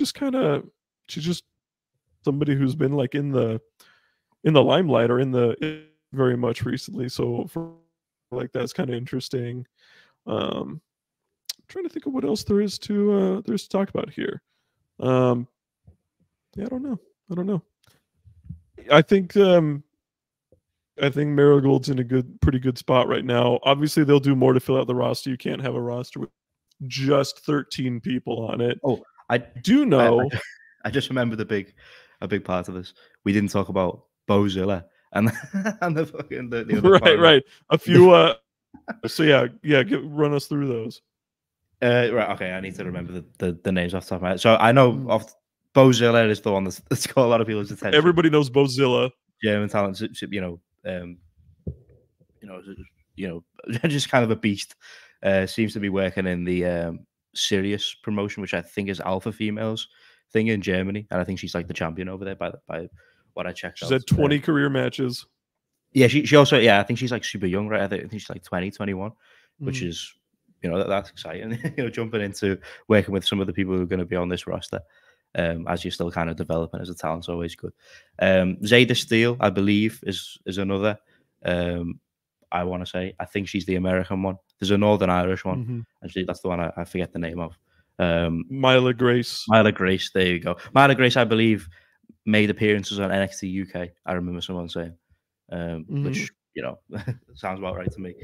just kind of she's just somebody who's been like in the in the limelight or in the very much recently. So for like that's kind of interesting. Um, trying to think of what else there is to uh there's to talk about here. Um yeah, I don't know. I don't know. I think um I think Marigold's in a good pretty good spot right now. Obviously they'll do more to fill out the roster. You can't have a roster with just 13 people on it.
Oh, I
Do know
I, I just remember the big, a big part of this. We didn't talk about Bozilla and and the fucking the, the other
right, right. A few uh so yeah, yeah, get, run us through those.
Uh, right. Okay. I need to remember the, the, the names off the top of my head. So I know
Mm.
of Bozilla is the one that's, that's got a lot of people's attention.
Everybody knows Bozilla.
German talent, s- s- you know, um, you know, you know, just kind of a beast. Uh, seems to be working in the um, Sirius promotion, which I think is Alpha Females thing in Germany, and I think she's like the champion over there by the- by what I checked.
She's
out.
had 20
Uh,
career matches.
yeah, she, she also yeah, I think she's like super young, right? I think, she's like 20, 21, which
Mm.
is you know that, that's exciting. you know, jumping into working with some of the people who are going to be on this roster. Um, as you're still kind of developing as a talent's always good. Um, Zayda Steele, I believe, is is another. Um, I want to say, I think she's the American one. There's a Northern Irish one.
Mhm.
Actually, that's the one I, I forget the name of. Um,
Myla Grace.
Myla Grace, there you go. Myla Grace, I believe, made appearances on NXT UK. I remember someone saying, um,
Mhm.
which you know sounds about right to me.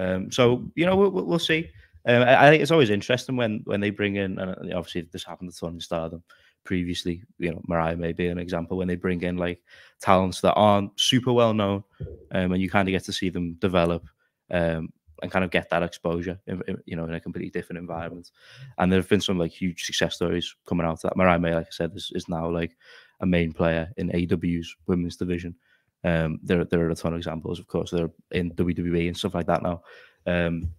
Um, so you know we'll, we'll- see. Um, I, I think it's always interesting when when they bring in, and obviously this happened to Tony Stardom previously. You know, Mariah may be an example when they bring in like talents that aren't super well known, um, and you kind of get to see them develop. Um, and kind of get that exposure, in, in- you know, in a completely different environment. And there have been some like huge success stories coming out of that. Mariah May, like I said, is, is now like a main player in AEW's women's division. Um, there, there are a ton of examples, of course. They're in WWE and stuff like that now. Um,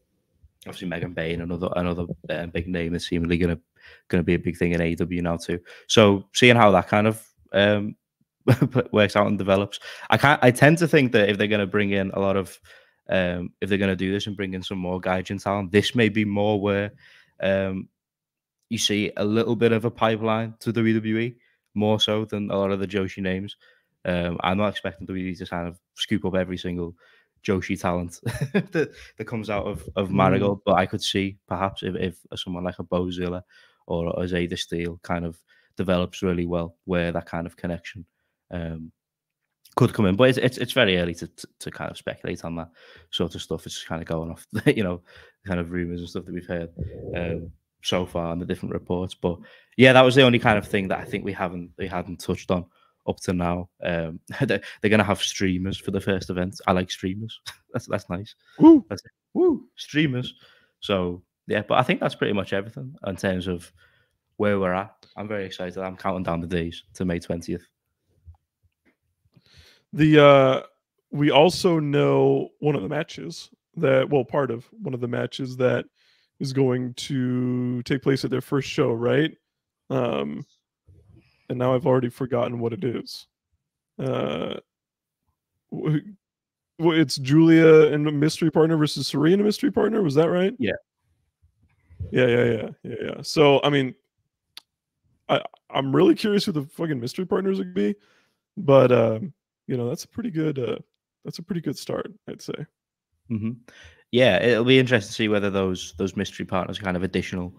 obviously, Megan Bayne, another another uh, big name that's seemingly gonna gonna be a big thing in AEW now too. So seeing how that kind of um, works out and develops. I can't. I tend to think that if they're going to bring in a lot of, um, if they're going to do this and bring in some more Gaijin talent, this may be more where um, you see a little bit of a pipeline to WWE more so than a lot of the Joshi names. Um, I'm not expecting WWE to kind of scoop up every single Joshi talent that, that comes out of, of mm. Marigold, mm. but I could see perhaps if, if someone like a Bozilla or a Zayda Steele kind of develops really well, where that kind of connection um, could come in. But it's, it's, it's very early to, to, to kind of speculate on that sort of stuff. It's just kind of going off, you know, kind of rumors and stuff that we've heard um, so far and the different reports. But yeah, that was the only kind of thing that I think we haven't we hadn't touched on up to now. Um, they're, they're going to have streamers for the first event. I like streamers. that's that's nice.
Woo,
that's woo streamers. So yeah, but I think that's pretty much everything in terms of where we're at. I'm very excited. I'm counting down the days to May 20th.
The uh we also know one of the matches that well part of one of the matches that is going to take place at their first show, right? Um and now I've already forgotten what it is. Uh it's Julia and a mystery partner versus Serena mystery partner, was that right?
Yeah.
Yeah, yeah, yeah, yeah, yeah. So I mean, I I'm really curious who the fucking mystery partners would be, but um, you know that's a pretty good uh, that's a pretty good start, I'd say.
Mm-hmm. Yeah, it'll be interesting to see whether those those mystery partners are kind of additional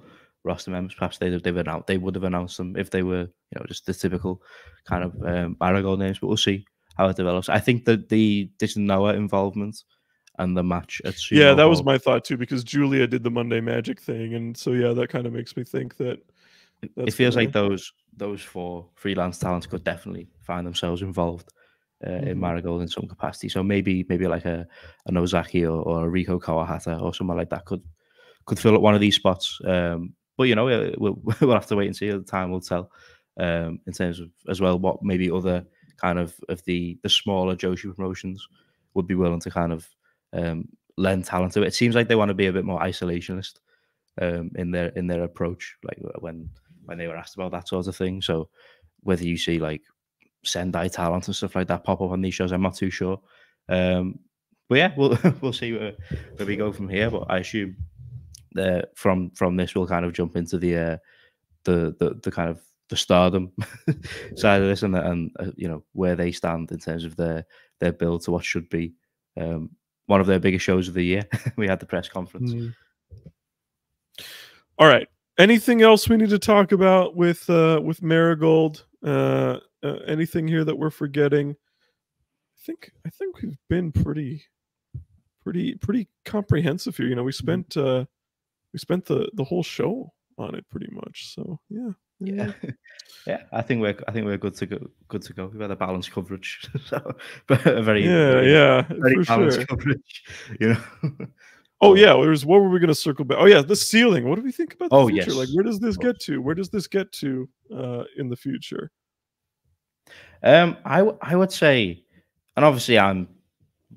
roster members. Perhaps they they've announced they would have announced them if they were you know just the typical kind of um, Marigold names. But we'll see how it develops. I think that the this Noah involvement and the match at Sumo
yeah that was my thought too because Julia did the Monday Magic thing, and so yeah, that kind of makes me think that
it feels like those those four freelance talents could definitely find themselves involved uh, mm-hmm. in Marigold in some capacity. So maybe maybe like a, a Nozaki or, or a Riko Kawahata or someone like that could could fill up one of these spots. Um, but you know we'll, we'll have to wait and see. The time will tell. Um, in terms of as well what maybe other kind of of the the smaller Joshi promotions would be willing to kind of um, lend talent to it. It seems like they want to be a bit more isolationist um, in their in their approach. Like when when they were asked about that sort of thing. So whether you see like Sendai talent and stuff like that pop up on these shows, I'm not too sure. Um, but yeah, we'll we'll see where, where we go from here. But I assume that from from this we'll kind of jump into the uh, the, the the kind of the stardom side of this and and uh, you know where they stand in terms of their their build to what should be um, one of their biggest shows of the year. we had the press conference. Mm.
All right, anything else we need to talk about with uh, with Marigold? Uh, uh, anything here that we're forgetting? I think I think we've been pretty pretty pretty comprehensive here. You know, we mm-hmm. spent uh, we spent the the whole show on it pretty much. So yeah.
Yeah, yeah. I think we're I think we're good to go. Good to go. We've had a balanced coverage, so but a very
yeah,
very,
yeah,
very balanced sure. coverage. You know.
Oh yeah, there's what were we going to circle back? Oh yeah, the ceiling. What do we think about the
oh,
future?
Yes.
Like where does this get to? Where does this get to uh, in the future?
Um, I I would say, and obviously I'm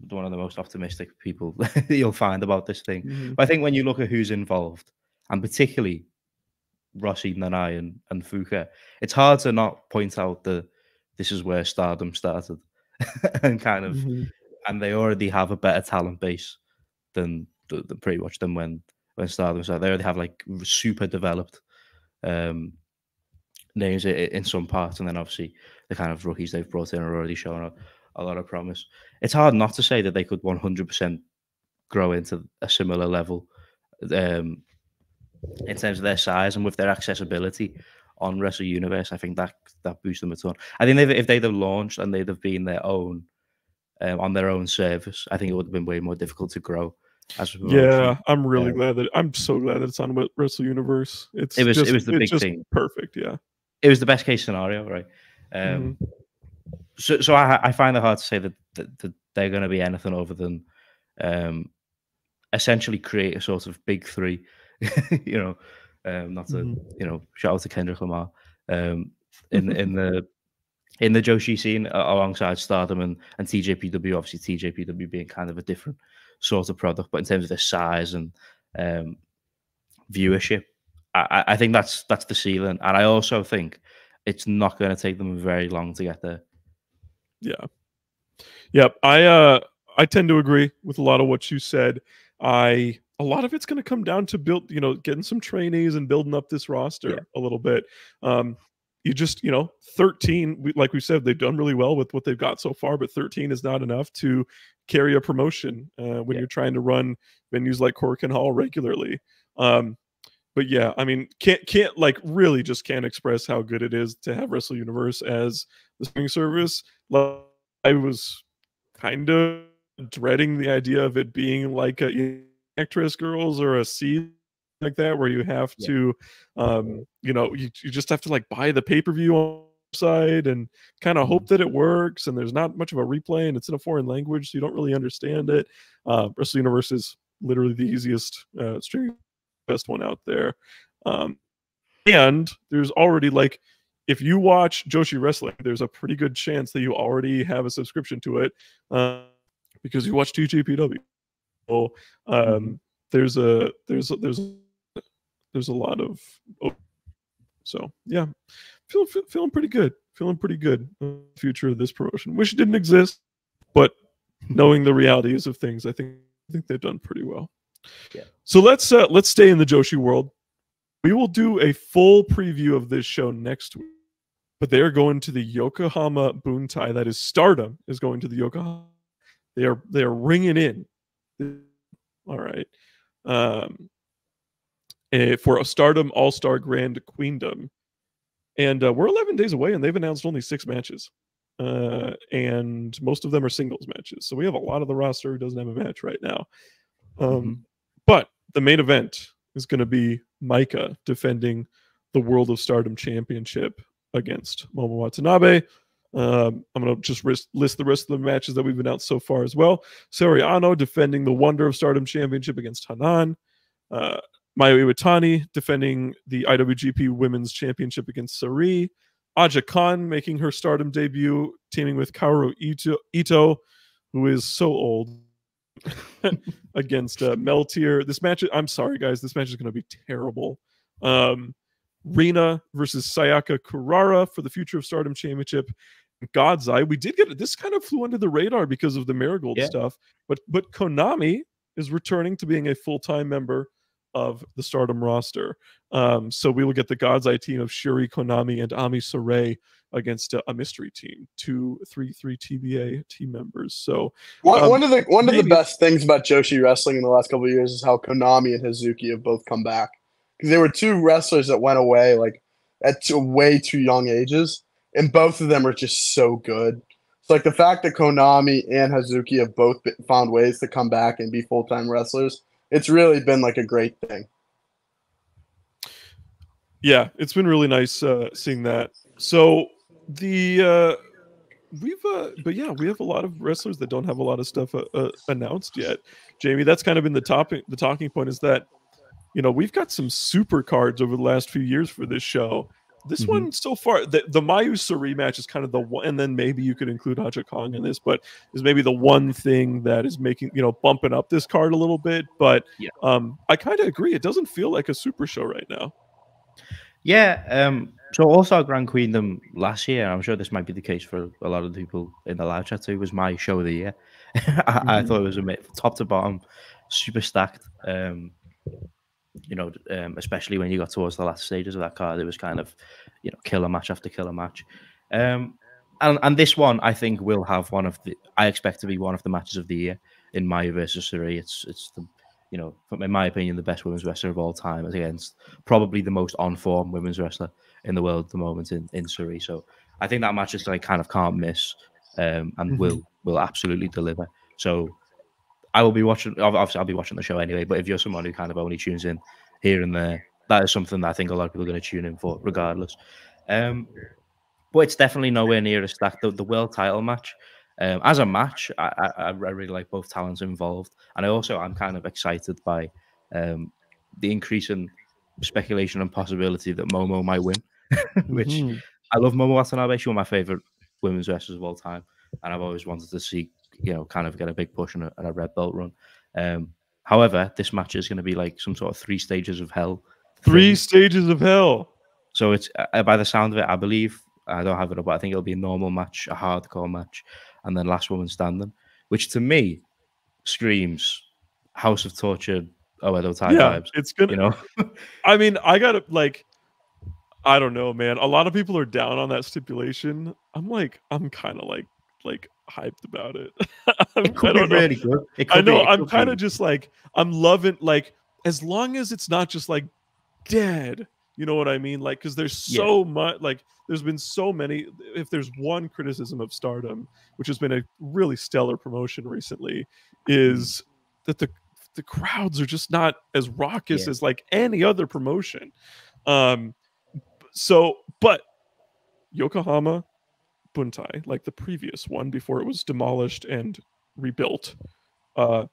one of the most optimistic people you'll find about this thing. Mm-hmm. But I think when you look at who's involved, and particularly Rossy Nanae and, and Fuka, it's hard to not point out that this is where Stardom started, and kind of, mm-hmm. and they already have a better talent base than pretty much than when when Stardom started. They already have like super developed um, names in some parts, and then obviously the kind of rookies they've brought in are already showing a, a lot of promise. It's hard not to say that they could 100% grow into a similar level um, in terms of their size and with their accessibility on Wrestle Universe. I think that that boosts them a ton. I think if they'd have launched and they'd have been their own um, on their own service, I think it would have been way more difficult to grow
yeah, I'm really glad that I'm so glad that it's on Wrestle Universe. It's
it was
just,
it was the big thing.
Perfect, yeah.
It was the best case scenario, right? Um, mm-hmm. So, so I, I find it hard to say that, that, that they're going to be anything other than um, essentially create a sort of big three. you know, um, not to mm-hmm. you know shout out to Kendrick Lamar um, in in the in the Joshi scene alongside Stardom and, and TJPW. Obviously, TJPW being kind of a different sort of product, but in terms of the size and um, viewership, I, I think that's that's the ceiling. And I also think it's not going to take them very long to get there.
Yeah. Yep. I uh I tend to agree with a lot of what you said. I a lot of it's going to come down to build, you know, getting some trainees and building up this roster
Yeah.
a little bit. Um you just, you know, 13 we, like we said they've done really well with what they've got so far, but 13 is not enough to carry a promotion uh, when
Yeah.
you're trying to run venues like Korakuen Hall regularly. Um but yeah, I mean, can't can't like really just can't express how good it is to have Wrestle Universe as the streaming service. Like, I was kind of dreading the idea of it being like a Actwres girls or a C like that, where you have
Yeah.
to, um, you know, you, you just have to like buy the pay per view on the side and kind of hope that it works. And there's not much of a replay, and it's in a foreign language, so you don't really understand it. Uh, Wrestle Universe is literally the easiest uh, streaming best one out there. Um, and there's already like if you watch Joshi Wrestling, there's a pretty good chance that you already have a subscription to it uh, because you watch TJPW. So um,
Mhm.
there's a there's a, there's a, there's a lot of oh, so yeah, feeling fe- feeling pretty good, feeling pretty good. Future of this promotion. Wish it didn't exist, but knowing the realities of things, I think I think they've done pretty well.
Yeah.
So let's uh, let's stay in the Joshi world. We will do a full preview of this show next week. But they are going to the Yokohama Buntai. That is Stardom is going to the Yokohama. They are they are ringing in. All right. Um, eh, for a Stardom All Star Grand Queendom, and uh, we're 11 days away, and they've announced only six matches, uh, and most of them are singles matches. So we have a lot of the roster who doesn't have a match right now. Um,
Mhm.
But the main event is going to be Maika defending the World of Stardom Championship against Momo Watanabe. Um, I'm going to just list, list the rest of the matches that we've announced so far as well. Saori Anou defending the Wonder of Stardom Championship against Hanan. Uh, Mayu Iwatani defending the IWGP Women's Championship against Sareee. Aja Kong making her Stardom debut, teaming with Kaoru Ito, Ito who is so old, against uh, Meltier. This match, I'm sorry guys, this match is going to be terrible. Um, Rena versus Sayaka Kurara for the Future of Stardom Championship. God's Eye. We did get it. This kind of flew under the radar because of the Marigold
Yeah.
stuff, but but Konami is returning to being a full time member of the Stardom roster. Um, so we will get the God's Eye team of Syuri, Konami, and Ami Sohrei against uh, a mystery team, two, three, three TBA team members. So
One,
Um,
one of the one of the best things about Joshi wrestling in the last couple of years is how Konami and Hazuki have both come back because they were two wrestlers that went away like at two, way too young ages, and both of them are just so good. So like the fact that Konami and Hazuki have both been, found ways to come back and be full time wrestlers, it's really been like a great thing.
yeah, it's been really nice uh, seeing that. So the uh, we've uh, but yeah, we have a lot of wrestlers that don't have a lot of stuff uh, uh, announced yet. Jamie, that's kind of been the topic. The talking point is that you know we've got some super cards over the last few years for this show. This
Mhm.
one so far, the, the Mayu Sareee match is kind of the one, and then maybe you could include Aja Kong in this, but is maybe the one thing that is making you know bumping up this card a little bit. But
Yeah.
um, I kind of agree. It doesn't feel like a super show right now.
Yeah. Um, so also Grand Queendom last year, I'm sure this might be the case for a lot of the people in the live chat too, was my show of the year. I, I
Mhm.
thought it was a bit top to bottom, super stacked. Um, you know, um, especially when you got towards the last stages of that card, it was kind of, you know, killer match after killer match. Um, and, and this one, I think, will have one of the. I expect to be one of the matches of the year in Mayu versus Sareee. It's it's the, you know, in my opinion, the best women's wrestler of all time against probably the most on form women's wrestler in the world at the moment in in Sareee. So I think that match is like kind of can't miss, um, and
Mhm.
will will absolutely deliver. So I will be watching. Obviously, I'll be watching the show anyway. But if you're someone who kind of only tunes in here and there, that is something that I think a lot of people are going to tune in for, regardless. Um, but it's definitely nowhere near as stacked. The, the world title match, um, as a match, I, I, I really like both talents involved, and I also I'm kind of excited by um, the increase in speculation and possibility that Momo might win, which
Mhm.
I love Momo Watanabe. She's one of my favorite women's wrestlers of all time, and I've always wanted to see, you know, kind of get a big push and a, and a red belt run. Um, however, this match is going to be like some sort of three stages of hell.
three
thing.
stages of hell.
So it's uh, by the sound of it, I believe I don't have it up, but I think it'll be a normal match, a hardcore match, and then last woman standing, which to me screams House of Torture Oedo Tai
yeah,
vibes.
it's gonna.
You know,
I mean, I gotta like. I don't know, man. A lot of people are down on that stipulation. I'm like, I'm kind of like, like hyped about it.
It
I
could be
don't know.
really good. It
I
be-
know.
it
I'm kind of just like I'm loving like as long as it's not just like dead. You know what I mean? Like because there's
Yeah.
so much like there's been so many. If there's one criticism of Stardom, which has been a really stellar promotion recently, is that the the crowds are just not as raucous
Yeah.
as like any other promotion. Um, so but Yokohama Buntai, like the previous one before it was demolished and rebuilt, uh,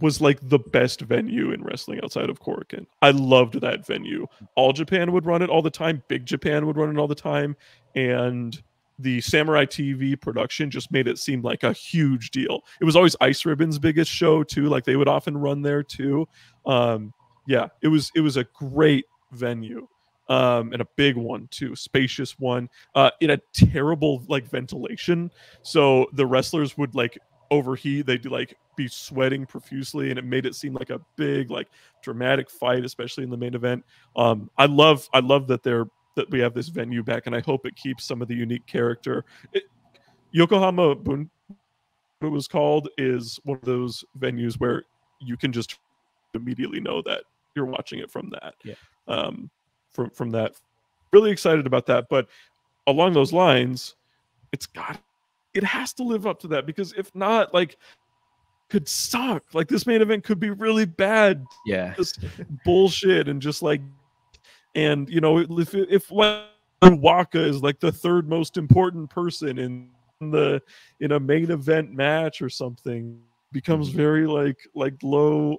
was like the best venue in wrestling outside of Korakuen. I loved that venue. All Japan would run it all the time. Big Japan would run it all the time, and the Samurai TV production just made it seem like a huge deal. It was always Ice Ribbon's biggest show too. Like they would often run there too. Um, yeah, it was it was a great venue um, and a big one too, spacious one, uh, in a terrible like ventilation. So the wrestlers would like overheat. They'd like be sweating profusely, and it made it seem like a big like dramatic fight, especially in the main event. Um, I love I love that they're that we have this venue back, and I hope it keeps some of the unique character. It, Yokohama Bun, it was called, is one of those venues where you can just immediately know that you're watching it from that.
Yeah.
Um, from from that, really excited about that. But along those lines, it's got it has to live up to that because if not, like, could suck. Like this main event could be really bad
yeah.
just bullshit and just like and you know if if like Waka is like the third most important person in the in a main event match or something becomes
Mm-hmm.
very like like low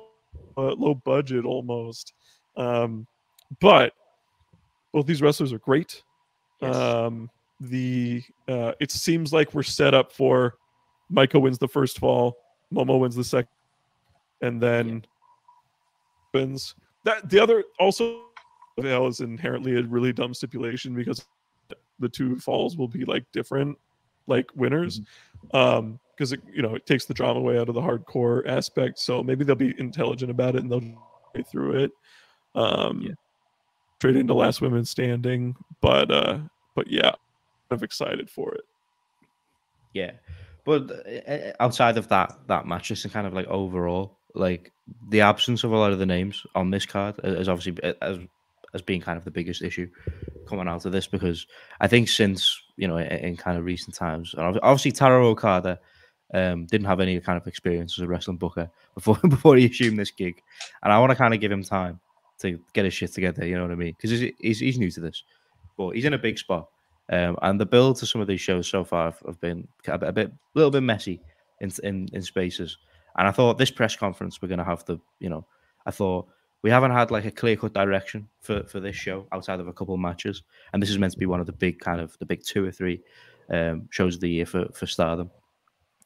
uh, low budget almost um but both these wrestlers are great.
Yes.
um the uh it seems like we're set up for Maika wins the first fall Momo wins the second and then wins that the other also hell is inherently a really dumb stipulation because the two falls will be like different like winners. Um because it you know it takes the drama away out of the hardcore aspect so maybe they'll be intelligent about it and they'll get through it. Um
Yeah.
Straight into last women standing but uh but yeah i'm excited for it.
Yeah, but uh, outside of that that match, just kind of like overall, like the absence of a lot of the names on this card uh, is obviously uh, as as being kind of the biggest issue coming out of this because I think since you know in, in kind of recent times, and obviously Taro Okada um, didn't have any kind of experience as a wrestling booker before before he assumed this gig, and I want to kind of give him time to get his shit together. You know what I mean? Because he's, he's new to this, but he's in a big spot. Um, and the build to some of these shows so far have, have been a bit, a bit, a little bit messy in, in in spaces. And I thought this press conference we're going to have the, you know, I thought we haven't had like a clear cut direction for for this show outside of a couple of matches, and this is meant to be one of the big kind of the big two or three um, shows of the year for for Stardom.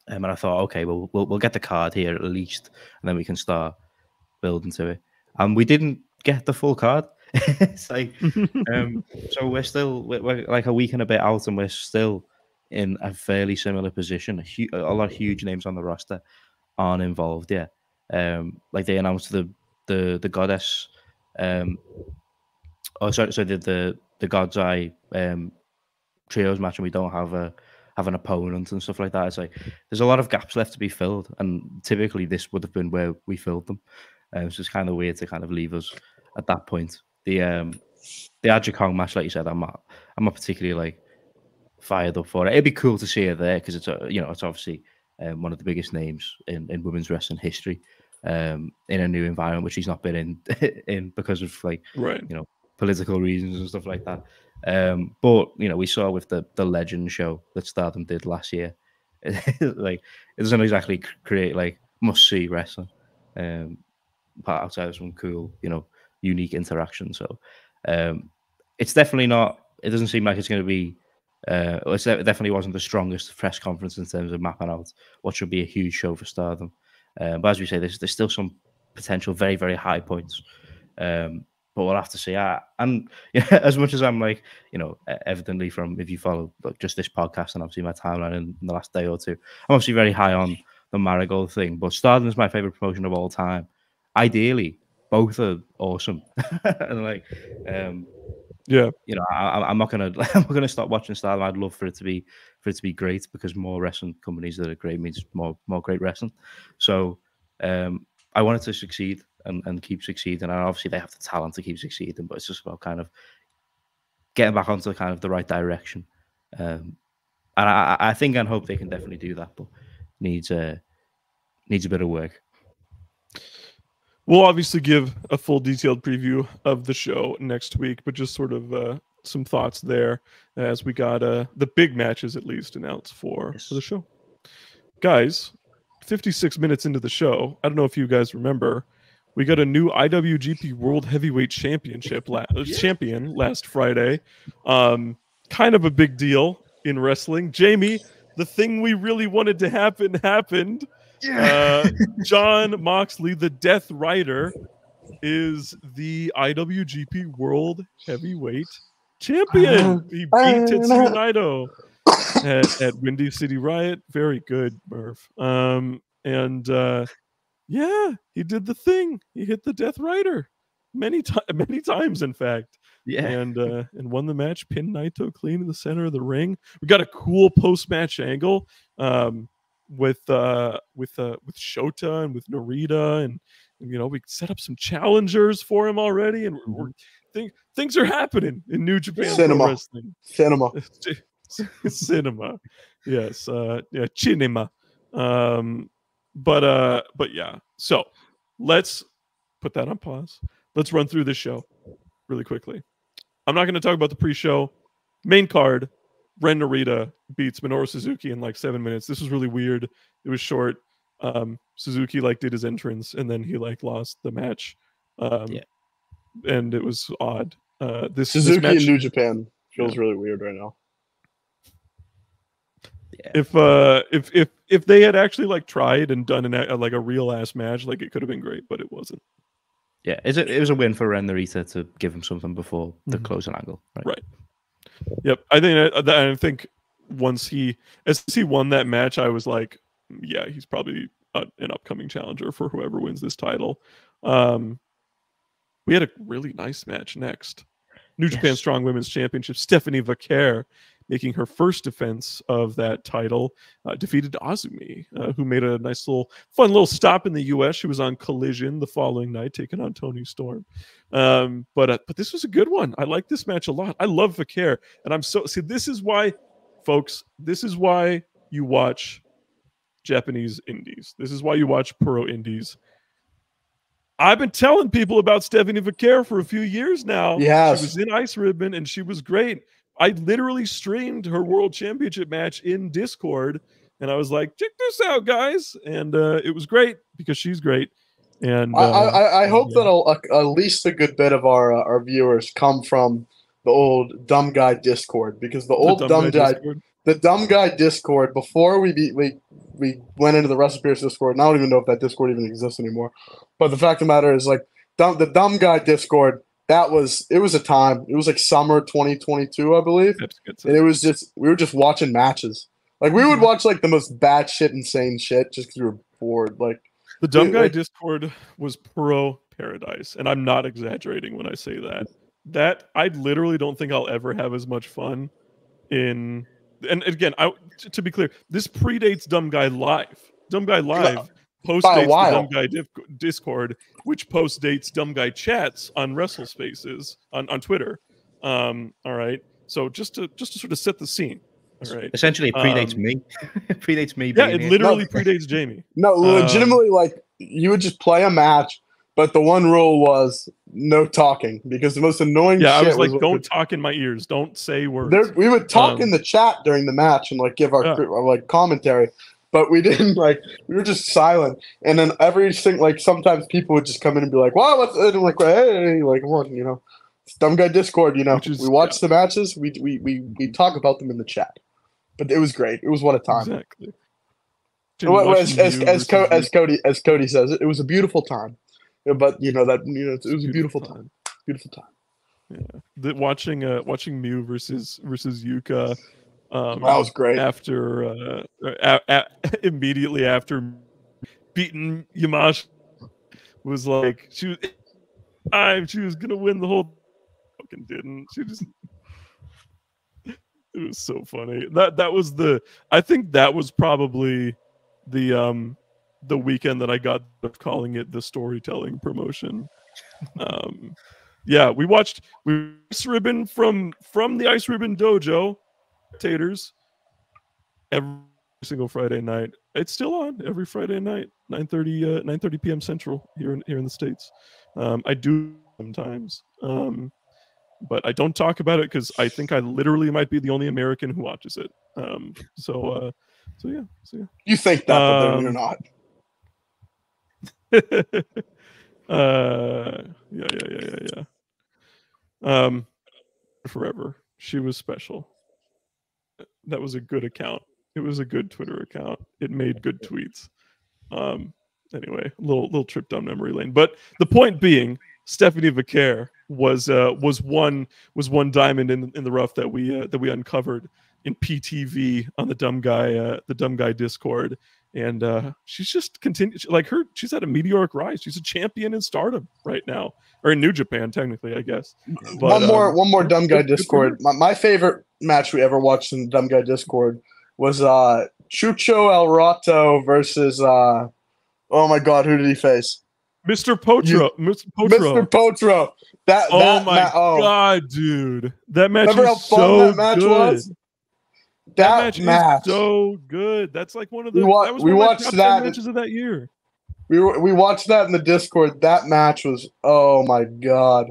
Um, and I thought, okay, well, we'll we'll get the card here at least, and then we can start building to it. And we didn't get the full card. it's like um, so we're still we're, we're like a week and a bit out, and we're still in a fairly similar position. A, hu- a lot of huge names on the roster aren't involved yet. Um, like they announced the the the goddess. Um, oh, sorry, so the the the God's Eye um, trios match, and we don't have a have an opponent and stuff like that. It's like there's a lot of gaps left to be filled, and typically this would have been where we filled them. Um, so it's kind of weird to kind of leave us at that point. The um the Kong match, like you said, I'm not I'm not particularly like fired up for it. It'd be cool to see her there because it's a, you know it's obviously um, one of the biggest names in, in women's wrestling history um, in a new environment which she's not been in in because of like
right you know
political reasons and stuff like that. Um, but you know, we saw with the the Legend show that Stardom did last year, like it doesn't exactly create like must see wrestling. Um, but outside of some cool, you know, unique interaction. So um, it's definitely not. It doesn't seem like it's going to be. Uh, it definitely wasn't the strongest press conference in terms of mapping out what should be a huge show for Stardom. Um, but as we say, there's there's still some potential very very high points. Um, but we'll have to see. I, and yeah, as much as I'm like, you know, evidently from if you follow like just this podcast and obviously my timeline in, in the last day or two, I'm obviously very high on the Marigold thing. But Stardom is my favorite promotion of all time. Ideally, both are awesome, and like, um,
Yeah.
you know, I, I'm not gonna I'm not gonna stop watching Stardom. I'd love for it to be for it to be great because more wrestling companies that are great means more more great wrestling. So um, I wanted to succeed and, and keep succeeding. And obviously they have the talent to keep succeeding, but it's just about kind of getting back onto kind of the right direction. Um, and I, I I think and hope they can definitely do that, but needs a needs a bit of work.
We'll obviously give a full detailed preview of the show next week, but just sort of uh, some thoughts there as we got uh, the big matches at least announced for, for the show. Guys, 56 minutes into the show, I don't know if you guys remember, we got a new IWGP World Heavyweight Championship la- uh, champion last Friday. Um, kind of a big deal in wrestling. Jamie, the thing we really wanted to happen happened. Uh, Jon Moxley, the Death Rider, is the IWGP World Heavyweight Champion. He beat Tetsuya Naito at, at Windy City Riot. Very good, Murph. Um, and uh, yeah, he did the thing. He hit the Death Rider many times, many times, in fact
Yeah.
and uh, and won the match. Pinned Naito clean in the center of the ring. We got a cool post match angle um, with uh, with uh, with Shota and with Narita, and, and, you know we set up some challengers for him already, and we're, we're think, things are happening in New Japan
Cinema.
Wrestling.
Cinema.
cinema yes uh yeah cinema um but uh but yeah so let's put that on pause let's run through this show really quickly i'm not going to talk about the pre-show main card ren narita beats minoru suzuki in like seven minutes this was really weird it was short um suzuki like did his entrance and then he like lost the match um
Yeah.
and it was odd uh this, this
Suzuki
match
in New Japan feels really weird right now.
yeah.
if uh if if if they had actually like tried and done an a, like a real ass match like it could have been great but it wasn't
Yeah, it's a, it was a win for Ren Narita to give him something before the
Mhm.
closing angle. Right.
Right. Yep i think I, I think once he as he won that match i was like yeah he's probably a, an upcoming challenger for whoever wins this title. Um we had a really nice match next. New japan strong women's championship stephanie vaquer making her first defense of that title uh, defeated azumi uh, who made a nice little fun little stop in the us she was on collision the following night taking on tony storm. Um but uh, but this was a good one. I like this match a lot. I love vaquer and i'm so see this is why folks this is why you watch japanese indies. This is why you watch pro indies. I've been telling people about stephanie vaquer for a few years now.
Yeah,
she was in ice ribbon and she was great i literally streamed her world championship match in discord and i was like check this out guys and uh it was great because she's great and
I,
uh,
I, I hope
yeah.
that a, at least a good bit of our uh, our viewers come from the old dumb guy Discord because the
the
old dumb, guy,
Discord.
the dumb guy Discord before we be, we we went into the recipes Discord. And I don't even know if that Discord even exists anymore. But the fact of the matter is, like dumb, the dumb guy Discord. That was it was a time. It was like summer 2022, I believe. And it was just we were just watching matches. Like we
Mm-hmm.
would watch like the most bad shit, insane shit, just because we were bored. Like
The dumb guy
like-
Discord was pro paradise, and I'm not exaggerating when I say that. That I literally don't think I'll ever have as much fun in. And again, I to be clear, this predates Dumb Guy Live. Dumb Guy Live post
by
dates the. Dumb Guy Dif- Discord, which post dates Dumb Guy chats on Wrestle Spaces on on Twitter. Um, all right, so just to just to sort of set the scene. All right.
Essentially, it predates
Um,
me. It predates me.
Yeah, it
here.
literally
No.
predates Jamie.
no,
Um,
legitimately, like you would just play a match, but the one rule was no talking because the most annoying.
Yeah, I was like,
when
don't
we-
talk in my ears. Don't say words.
There, we would talk
Um,
in the chat during the match and like give our,
Yeah.
our, like commentary, but we didn't like we were just silent. And then every single like sometimes people would just come in and be like, "Wow, what's?" And I'm like, "Hey, like what?" You know, it's dumb guy Discord. You know,
is-
we watch the matches. We, we we we talk about them in the chat. But it was great. It was what a time.
Exactly.
Well, as, as, as, Co- as Cody as Cody says, it was a beautiful time. But you know that you know it was a beautiful time. Beautiful time.
The, watching uh watching Mew versus versus Yuka. Um,
That was great.
after uh, a, a, immediately after beating Yamash was like she was I'm she was gonna win the whole fucking didn't. She just it was so funny. That that was the I think that was probably the um the weekend that I got of calling it the storytelling promotion. Um yeah we watched we ice ribbon from from the ice ribbon dojo taters every single Friday night. It's still on every Friday night, 9:30 uh, 9:30 p.m. Central here in here in the states. Um, I do sometimes, um, but I don't talk about it because I think I literally might be the only American who watches it. Um, so uh, so yeah, so
You think that, but
Um,
you're not.
yeah. uh, yeah, yeah, yeah, yeah, yeah. Um, forever. She was special. That was a good account. It was a good Twitter account. It made good tweets. Um, anyway, little little trip down memory lane. But the point being, Stephanie Vaquer was uh, was one was one diamond in in the rough that we uh, that we uncovered in PTV on the dumb guy uh, the dumb guy Discord, and uh, she's just continued like her. She's had a meteoric rise. She's a champion in Stardom right now, or in New Japan technically, I guess. But,
one more,
um,
one more dumb guy
good- good for her.
Discord. My, my favorite match we ever watched in dumb guy Discord was uh Chucho El Roto versus uh oh my god, who did he face?
Mr. Potro, Mr. Potro.
Mr. Potro. That,
Oh
that
my
oh.
god, dude! That match
Remember how fun
so
that match
good.
was?
That, match,
match.
so good. That's like one of the.
We wa- we watched
top 10
that-
matches of that year.
we were, we watched that in the Discord. That match was oh my god.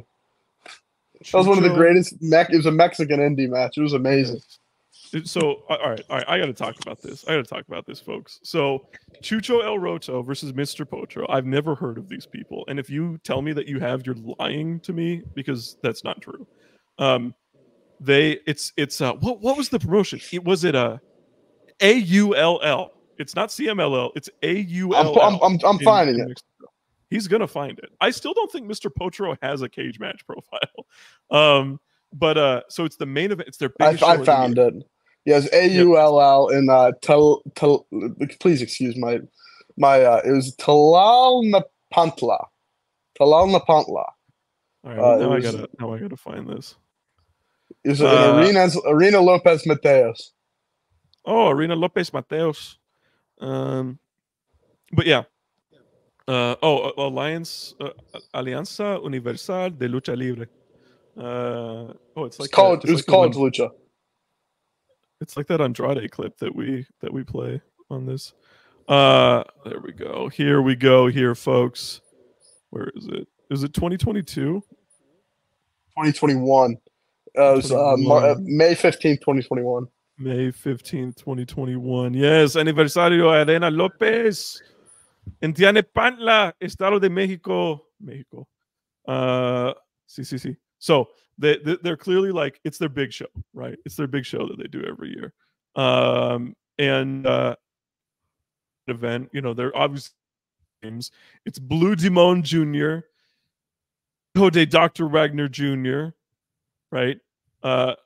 That was one of the greatest. Mech, it was a Mexican indie match. It was amazing.
So, all right, all right, I got to talk about this. I got to talk about this, folks. So, Chucho El Roto versus Mr. Potro. I've never heard of these people, and if you tell me that you have, you're lying to me because that's not true. Um, they, it's, it's, uh, what, what was the promotion? It was it a A U L L. It's not CMLL. It's A U
I'm,
L
I'm,
L.
I'm, I'm finding it.
He's gonna find it. I still don't think Mr. Potro has a cage match profile. Um, but uh, so it's the main event. It's their
I,
biggest. show
I found it. Yes, A U L L in uh, tel, tel, please excuse my my uh, it was Tlalnepantla. Tlalnepantla.
All right,
uh, it
now I
was-
gotta now I gotta find this.
Is it
Uh,
Arenas, Arena Lopez Mateos.
Oh, Arena Lopez Mateos. Um, but yeah. Uh, oh, uh, Alliance uh, Alianza Universal de Lucha Libre. Uh, oh, it's like
It's called
that,
it was
it's like
called
one-
Lucha.
It's like that Andrade clip that we that we play on this. Uh, there we go. Here we go. Here, folks. Where is it? Is it 2022?
2021. Uh, it was uh, Mar- uh,
21.
May 15th, 2021.
May 15th, 2021. Yes, aniversario de Arena López en Tlalnepantla, Estado de México. México. Uh, sí, sí, sí. So they, they, they're clearly like, it's their big show, right? It's their big show that they do every year. Um, and uh, event, you know, they're obviously names. It's Blue Demon Jr., Hode Dr. Wagner Jr., right? Uh,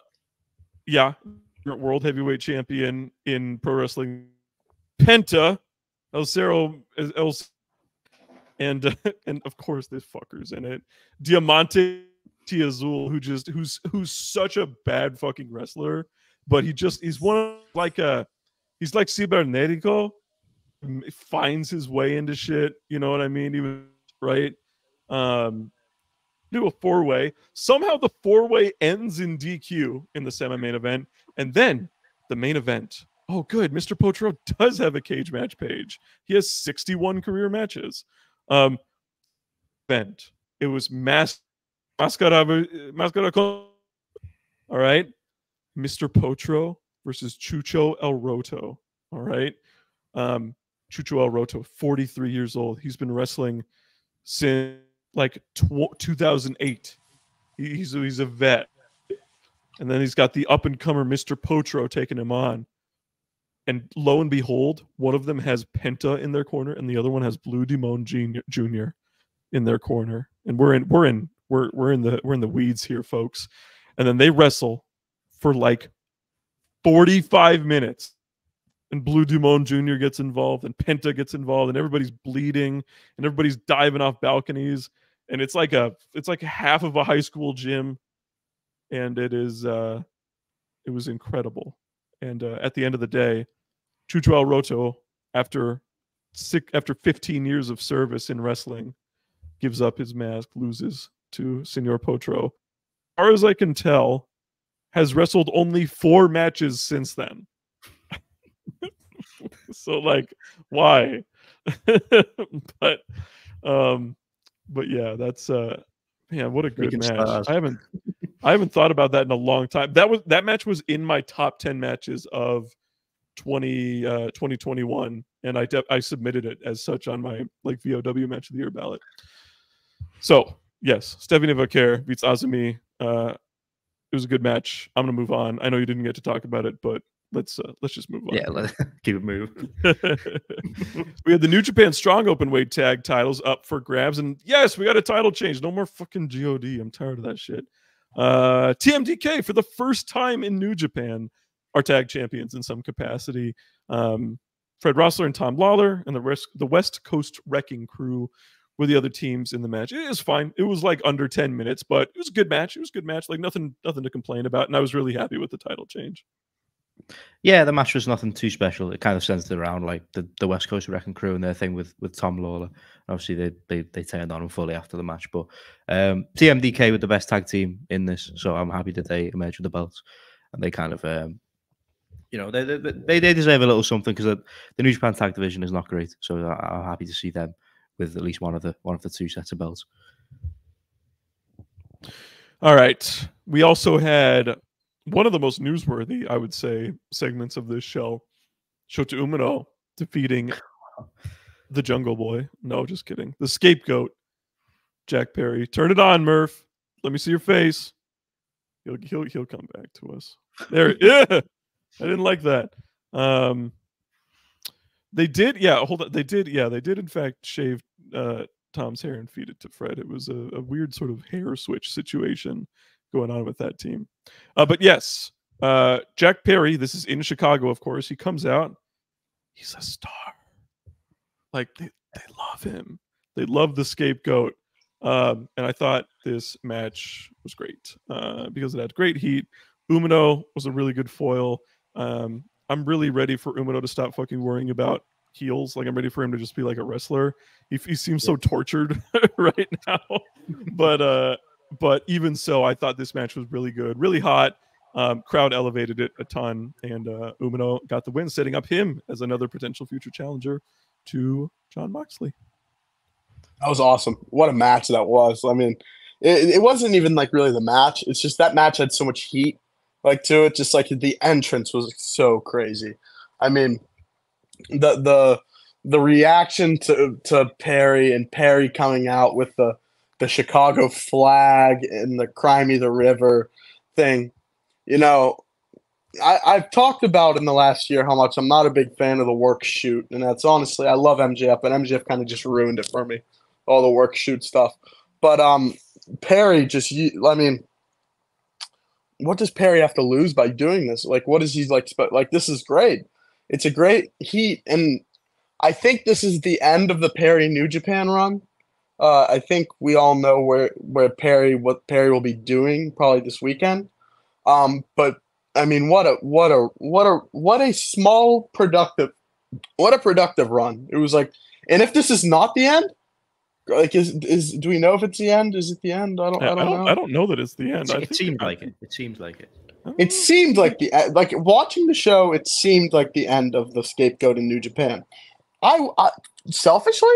yeah, world heavyweight champion in pro wrestling, Penta, El Cero, El, and uh, and of course this fucker's in it, Diamante T Azul, who just who's who's such a bad fucking wrestler, but he just he's one like a he's like Cibernetico, finds his way into shit. You know what I mean? He was right. Um, do a four way. Somehow the four way ends in DQ in the semi main event, and then the main event. Oh, good. Mr. Potro does have a cage match page. He has 61 career matches. Um, event. It was mass mascara mascara. All right, Mr. Potro versus Chucho El Roto. All right, um, Chucho El Roto, 43 years old. He's been wrestling since like tw- 2008. He's he's a vet, and then he's got the up and comer Mr. Potro taking him on. And lo and behold, one of them has Penta in their corner, and the other one has Blue Demon Junior, in their corner. And we're in we're in we're we're in the we're in the weeds here, folks. And then they wrestle for like 45 minutes. And Blue Demon Jr. gets involved, and Penta gets involved, and everybody's bleeding, and everybody's diving off balconies, and it's like a it's like half of a high school gym, and it is uh, it was incredible. And uh, at the end of the day, Chucho El Roto, after six, after 15 years of service in wrestling, gives up his mask, loses to Senor Potro. As far as I can tell, has wrestled only four matches since then. so like, why? but um, but yeah, that's uh man, what a good match.
stars.
I haven't I haven't thought about that in a long time. That was that match was in my top 10 matches of 20 uh 2021 and I de- I submitted it as such on my like VOW match of the year ballot. So, yes, Stephanie Vaquer beats Azumi. Uh it was a good match. I'm going to move on. I know you didn't get to talk about it, but let's uh, let's just move on.
Yeah, let, keep it moving.
we had the New Japan Strong Open Weight Tag titles up for grabs, and yes, we got a title change. No more fucking God. I'm tired of that shit. Uh, TMDK for the first time in New Japan are tag champions in some capacity. Um, Fred Rosser and Tom Lawlor and the rest, the West Coast Wrecking Crew were the other teams in the match. It was fine. It was like under 10 minutes, but it was a good match. It was a good match. Like nothing, nothing to complain about. And I was really happy with the title change.
Yeah, the match was nothing too special. It kind of centered around like the, the West Coast Wrecking Crew and their thing with with Tom Lawlor. Obviously, they they, they turned on him fully after the match, but um, TMDK were the best tag team in this, so I'm happy that they emerged with the belts and they kind of. Um, you know they, they they deserve a little something because the, the New Japan Tag Division is not great, so I'm happy to see them with at least one of the one of the two sets of belts.
All right. We also had one of the most newsworthy, I would say, segments of this show. Shota Umino defeating the Jungle Boy. No, just kidding. The scapegoat, Jack Perry. Turn it on, Murph. Let me see your face. He'll he'll he'll come back to us. There. Yeah. I didn't like that. Um they did, yeah, hold on. They did, yeah, they did in fact shave uh Tom's hair and feed it to Fred. It was a, a weird sort of hair switch situation going on with that team. Uh, but yes, uh, Jack Perry, this is in Chicago, of course. He comes out. He's a star. Like they, they love him. They love the scapegoat. Um, and I thought this match was great uh, because it had great heat. Umino was a really good foil. Um, I'm really ready for Umino to stop fucking worrying about heels. Like I'm ready for him to just be like a wrestler. He, he seems so tortured right now. but uh but even so, I thought this match was really good, really hot. Um, crowd elevated it a ton, and uh, Umino got the win, setting up him as another potential future challenger to Jon Moxley.
That was awesome. What a match that was. I mean, it, it wasn't even like really the match. It's just that match had so much heat like to it. Just like the entrance was so crazy. I mean, the the the reaction to to Perry and Perry coming out with the the Chicago flag and the Cry Me the River thing. You know, I, I've talked about in the last year how much I'm not a big fan of the work shoot, and that's honestly I love MJF, but MJF kind of just ruined it for me, all the work shoot stuff. But um, Perry just, I mean, what does Perry have to lose by doing this? Like, what is he like? Like, this is great. It's a great heat, and I think this is the end of the Perry New Japan run. Uh, I think we all know where where Perry what Perry will be doing probably this weekend. Um, but I mean, what a what a what a what a small productive what a productive run. It was like, and if this is not the end, like is is do we know if it's the end? Is it the end? I don't.
I,
I don't,
don't,
know.
I don't know that it's the end. I
It
think
seemed like it. It seemed like it.
It seemed like the e- like watching the show. It seemed like the end of the scapegoat in New Japan. I, I selfishly,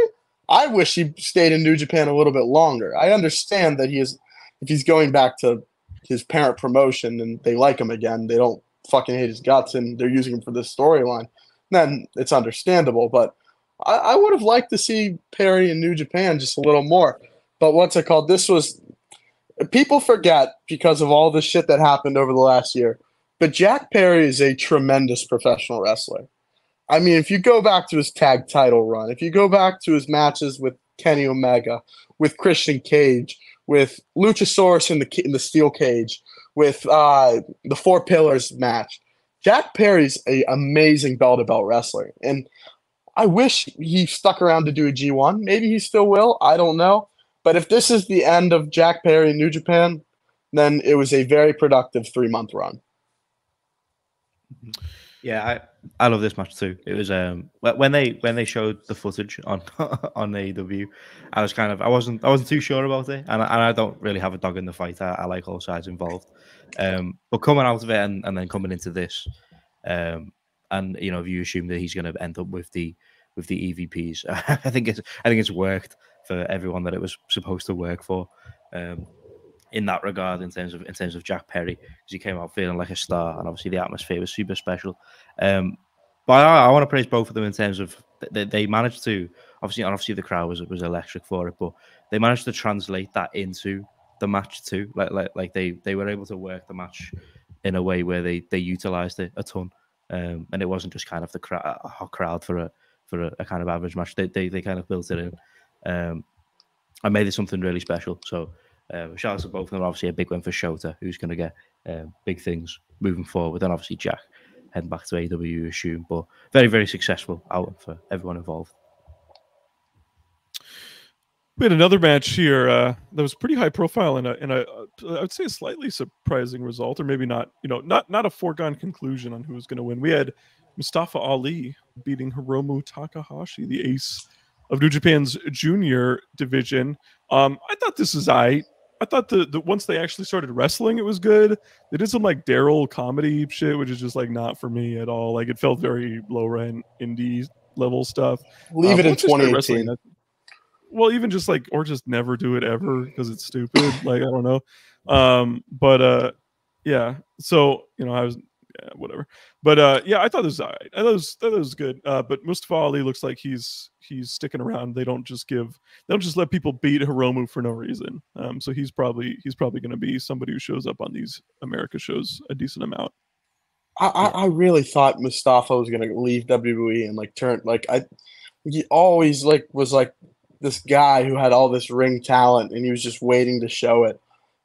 I wish he stayed in New Japan a little bit longer. I understand that he is if he's going back to his parent promotion and they like him again, they don't fucking hate his guts and they're using him for this storyline. Then it's understandable. But I, I would have liked to see Perry in New Japan just a little more. But what's it called? This was people forget because of all the shit that happened over the last year. But Jack Perry is a tremendous professional wrestler. I mean, if you go back to his tag title run, if you go back to his matches with Kenny Omega, with Christian Cage, with Luchasaurus in the in the steel cage, with uh, the Four Pillars match. Jack Perry's an amazing bell to bell wrestler, and I wish he stuck around to do a G1. Maybe he still will. I don't know. But if this is the end of Jack Perry in New Japan, then it was a very productive three month run.
Yeah, I, I love this match too. It was um when they when they showed the footage on on AEW, I was kind of I wasn't I wasn't too sure about it, and I, and I don't really have a dog in the fight. I, I like all sides involved, um, but coming out of it and, and then coming into this, um, and you know if you assume that he's going to end up with the with the EVPs, I think it's I think it's worked for everyone that it was supposed to work for. Um, in that regard, in terms of in terms of Jack Perry, because he came out feeling like a star, and obviously the atmosphere was super special. Um, but I, I want to praise both of them in terms of they, they managed to obviously obviously the crowd was was electric for it, but they managed to translate that into the match too. Like like like they they were able to work the match in a way where they they utilized it a ton, um, and it wasn't just kind of the crowd hot crowd for a for a, a, kind of average match. They, they they kind of built it in. Um, I made it something really special. So uh, shout out to both of them. Obviously, a big win for Shota, who's going to get uh, big things moving forward. And obviously, Jack heading back to AW, assume. But very, very successful out for everyone involved.
We had another match here uh, that was pretty high profile and a, and a, I would say a slightly surprising result, or maybe not, you know, not not a foregone conclusion on who was going to win. We had Mustafa Ali beating Hiromu Takahashi, the ace of New Japan's junior division. Um, I thought this was I. I thought the, the once they actually started wrestling, it was good. They did some like Daryl comedy shit, which is just like not for me at all. Like it felt very low rent indie level stuff.
Leave uh, it in 2018.
Well, even just like or just never do it ever because it's stupid. like I don't know. Um, but uh, yeah. So you know, I was yeah, whatever. But uh, yeah, I thought this was all right. I thought this, thought was good. Uh, but Mustafa Ali looks like he's he's sticking around. They don't just give they don't just let people beat Hiromu for no reason. Um, so he's probably he's probably going to be somebody who shows up on these America shows a decent amount.
I, I really thought Mustafa was going to leave WWE and like turn like I he always like was like this guy who had all this ring talent and he was just waiting to show it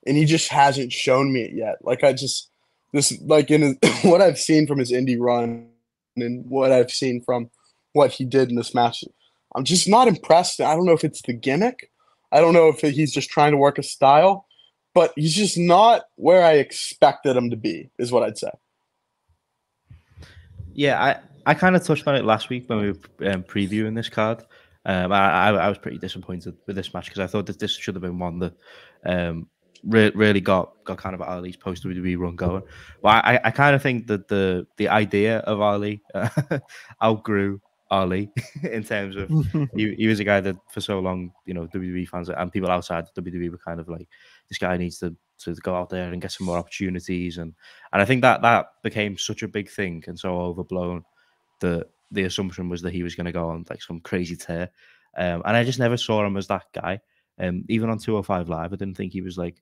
and he just hasn't shown me it yet. Like I just this like in his, what I've seen from his indie run and what I've seen from what he did in this match, I'm just not impressed. I don't know if it's the gimmick. I don't know if he's just trying to work a style, but he's just not where I expected him to be. Is what I'd say.
Yeah, I I kind of touched on it last week when we were um, previewing this card. Um, I, I, I was pretty disappointed with this match because I thought that this should have been one that um, re- really got got kind of Ali's post WWE run going. But I, I kind of think that the the idea of Ali uh, outgrew Ali in terms of he, he was a guy that for so long, you know, WWE fans and people outside WWE were kind of like, this guy needs to to go out there and get some more opportunities, and and I think that that became such a big thing and so overblown that the assumption was that he was going to go on like some crazy tear, um, and I just never saw him as that guy. Um, even on 205 Live, I didn't think he was like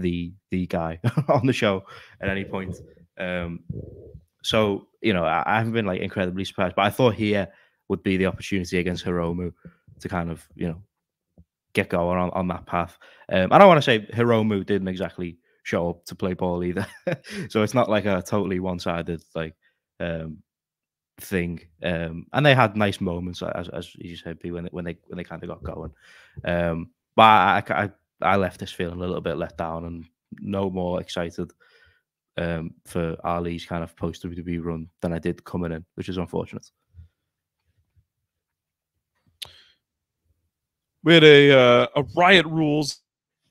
the the guy on the show at any point. Um, so you know, I, I, haven't been like incredibly surprised, but I thought here would be the opportunity against Hiromu to kind of you know get going on, on that path. Um, I don't want to say Hiromu didn't exactly show up to play ball either, so it's not like a totally one sided like um, thing. Um, and they had nice moments, as, as you said, when they, when they when they kind of got going. Um, but I, I, I left this feeling a little bit let down and no more excited um, for Ali's kind of post WWE run than I did coming in, which is unfortunate.
We had a uh, a Riot Rules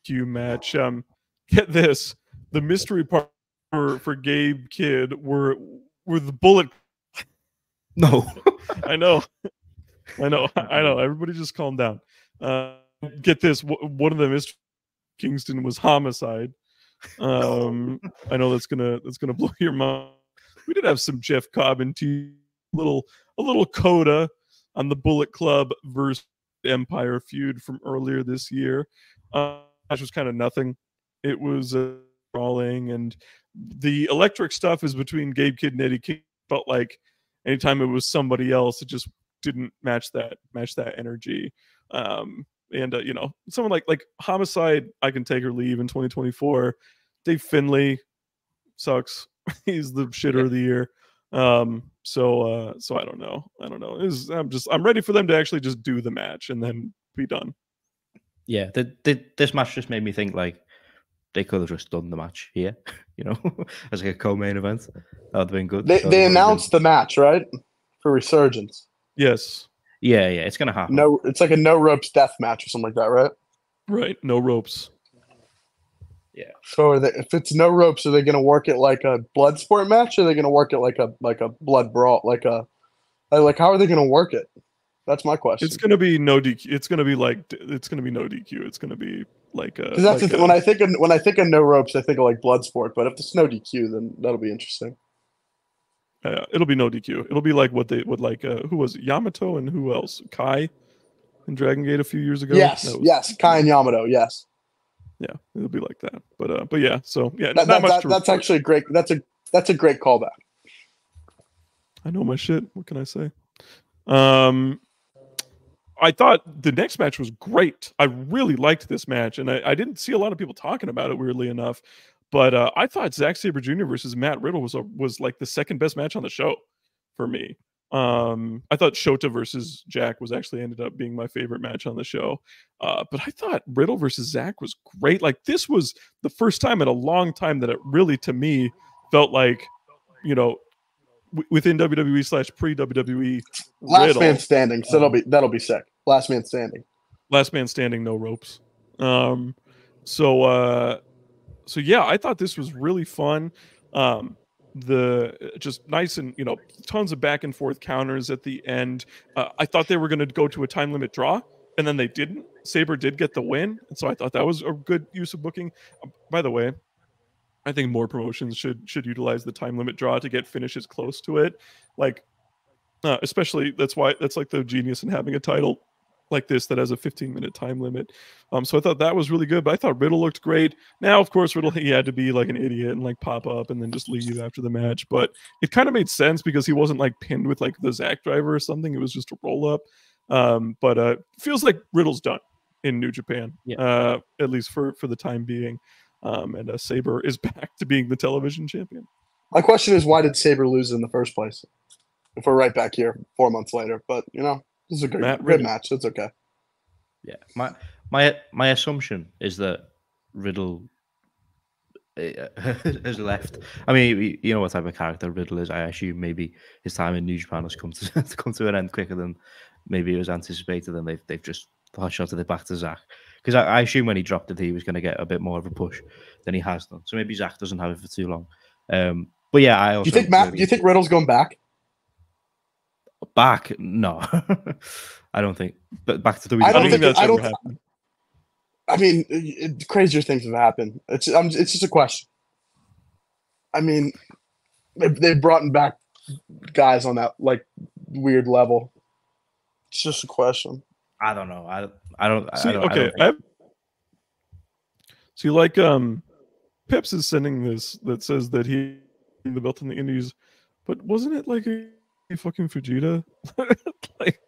Q match. Um, get this: the mystery part for, for Gabe Kidd were were the bullet.
No,
I know, I know, I know. Everybody, just calm down. Uh, get this one of them is Kingston was homicide. Um, I know that's gonna that's gonna blow your mind. We did have some Jeff Cobb and T little a little coda on the Bullet Club versus Empire feud from earlier this year. Uh, was kind of nothing. It was uh, brawling, and the electric stuff is between Gabe Kidd and Eddie King. But like anytime it was somebody else, it just didn't match that match that energy. Um, and uh, you know, someone like like Homicide, I can take or leave in 2024. Dave Finlay sucks. He's the shitter
Yeah.
of the year. Um, so uh, so I don't know. I don't know. Is I'm just I'm ready for them to actually just do the match and then be done.
Yeah, the, the, this match just made me think like they could have just done the match here, you know, as like a co-main event. That would have been good.
They they
have been-
announced the match right for Resurgence.
Yes.
Yeah, yeah, it's gonna happen.
No, it's like a no ropes death match or something like that, right?
Right. No ropes. Yeah.
So are they, if it's no ropes, are they going to work it like a blood sport match? Or are they going to work it like a like a blood brawl? Like a uh, like how are they going to work it? That's my question.
It's gonna be no DQ. It's gonna be like it's gonna be no DQ. It's gonna be like a.
Because that's
like
the th-
a-
when I think of when I think of no ropes, I think of like blood sport. But if it's no DQ, then that'll be interesting.
Uh, it'll be no DQ. It'll be like what they would like. Uh, who was it? Yamato and who else? Kai in Dragon Gate a few years ago.
yes,
was-
yes, Kai and Yamato. Yes,
Yeah, it'll be like that. But uh, but yeah. So yeah,
that,
not
that,
much.
that- that's actually a great. That's a that's a great callback.
I know my shit. What can I say? Um, I thought the next match was great. I really liked this match, and I, I didn't see a lot of people talking about it. Weirdly enough, but uh, I thought Zack Sabre Jr. versus Matt Riddle was a, was like the second best match on the show for me. Um, I thought Shota versus Jack was actually ended up being my favorite match on the show. Uh, but I thought Riddle versus Zack was great. Like this was the first time in a long time that it really, to me, felt like, you know, w- within WWE slash pre WWE
Last
Riddle,
man standing. So that'll
um,
be that'll be sick. Last man standing.
last man standing, no ropes. Um, so uh, so yeah, I thought this was really fun. Um, the just nice and you know tons of back and forth counters at the end. Uh, I thought they were going to go to a time limit draw, and then they didn't. Sabre did get the win, and so I thought that was a good use of booking. Uh, by the way, I think more promotions should should utilize the time limit draw to get finishes close to it. Like, uh, especially that's why that's like the genius in having a title like this that has a 15 minute time limit. Um, so I thought that was really good. But I thought Riddle looked great. Now, of course, Riddle he had to be like an idiot and like pop up and then just leave after the match. But it kind of made sense because he wasn't like pinned with like the Zack driver or something. It was just a roll up. Um, but uh, feels like Riddle's done in New Japan,
Yeah.
uh, at least for for the time being. Um, and uh, Sabre is back to being the television champion.
My question is, why did Sabre lose in the first place? If we're right back here four months later, but you know, this is a good,
Matt
good
Riddle.
match. It's okay.
Yeah, my my my assumption is that Riddle uh, has left. I mean, you know what type of character Riddle is. I assume maybe his time in New Japan has come to, to come to an end quicker than maybe it was anticipated, and they've they've just hot shotted it back to Zach. Because I, I assume when he dropped it, he was going to get a bit more of a push than he has done. So maybe Zach doesn't have it for too long. Um, but yeah, I
Do
also
you think Matt?
really-
Do you think Riddle's going back?
Back? No, I don't think. But back to WWE.
I
I
don't
don't think
think-
that's
I
ever
don't-
happened.
I mean, it, crazier things have happened. It's I'm, it's just a question. I mean, they they've brought back guys on that like weird level. It's just a question.
I don't know. I I don't. I
See,
don't, I
okay,
don't
I
think-
have, see, like, um, Pips is sending this that says that he the belt in the Indies, but wasn't it like a, a fucking Fujita? like,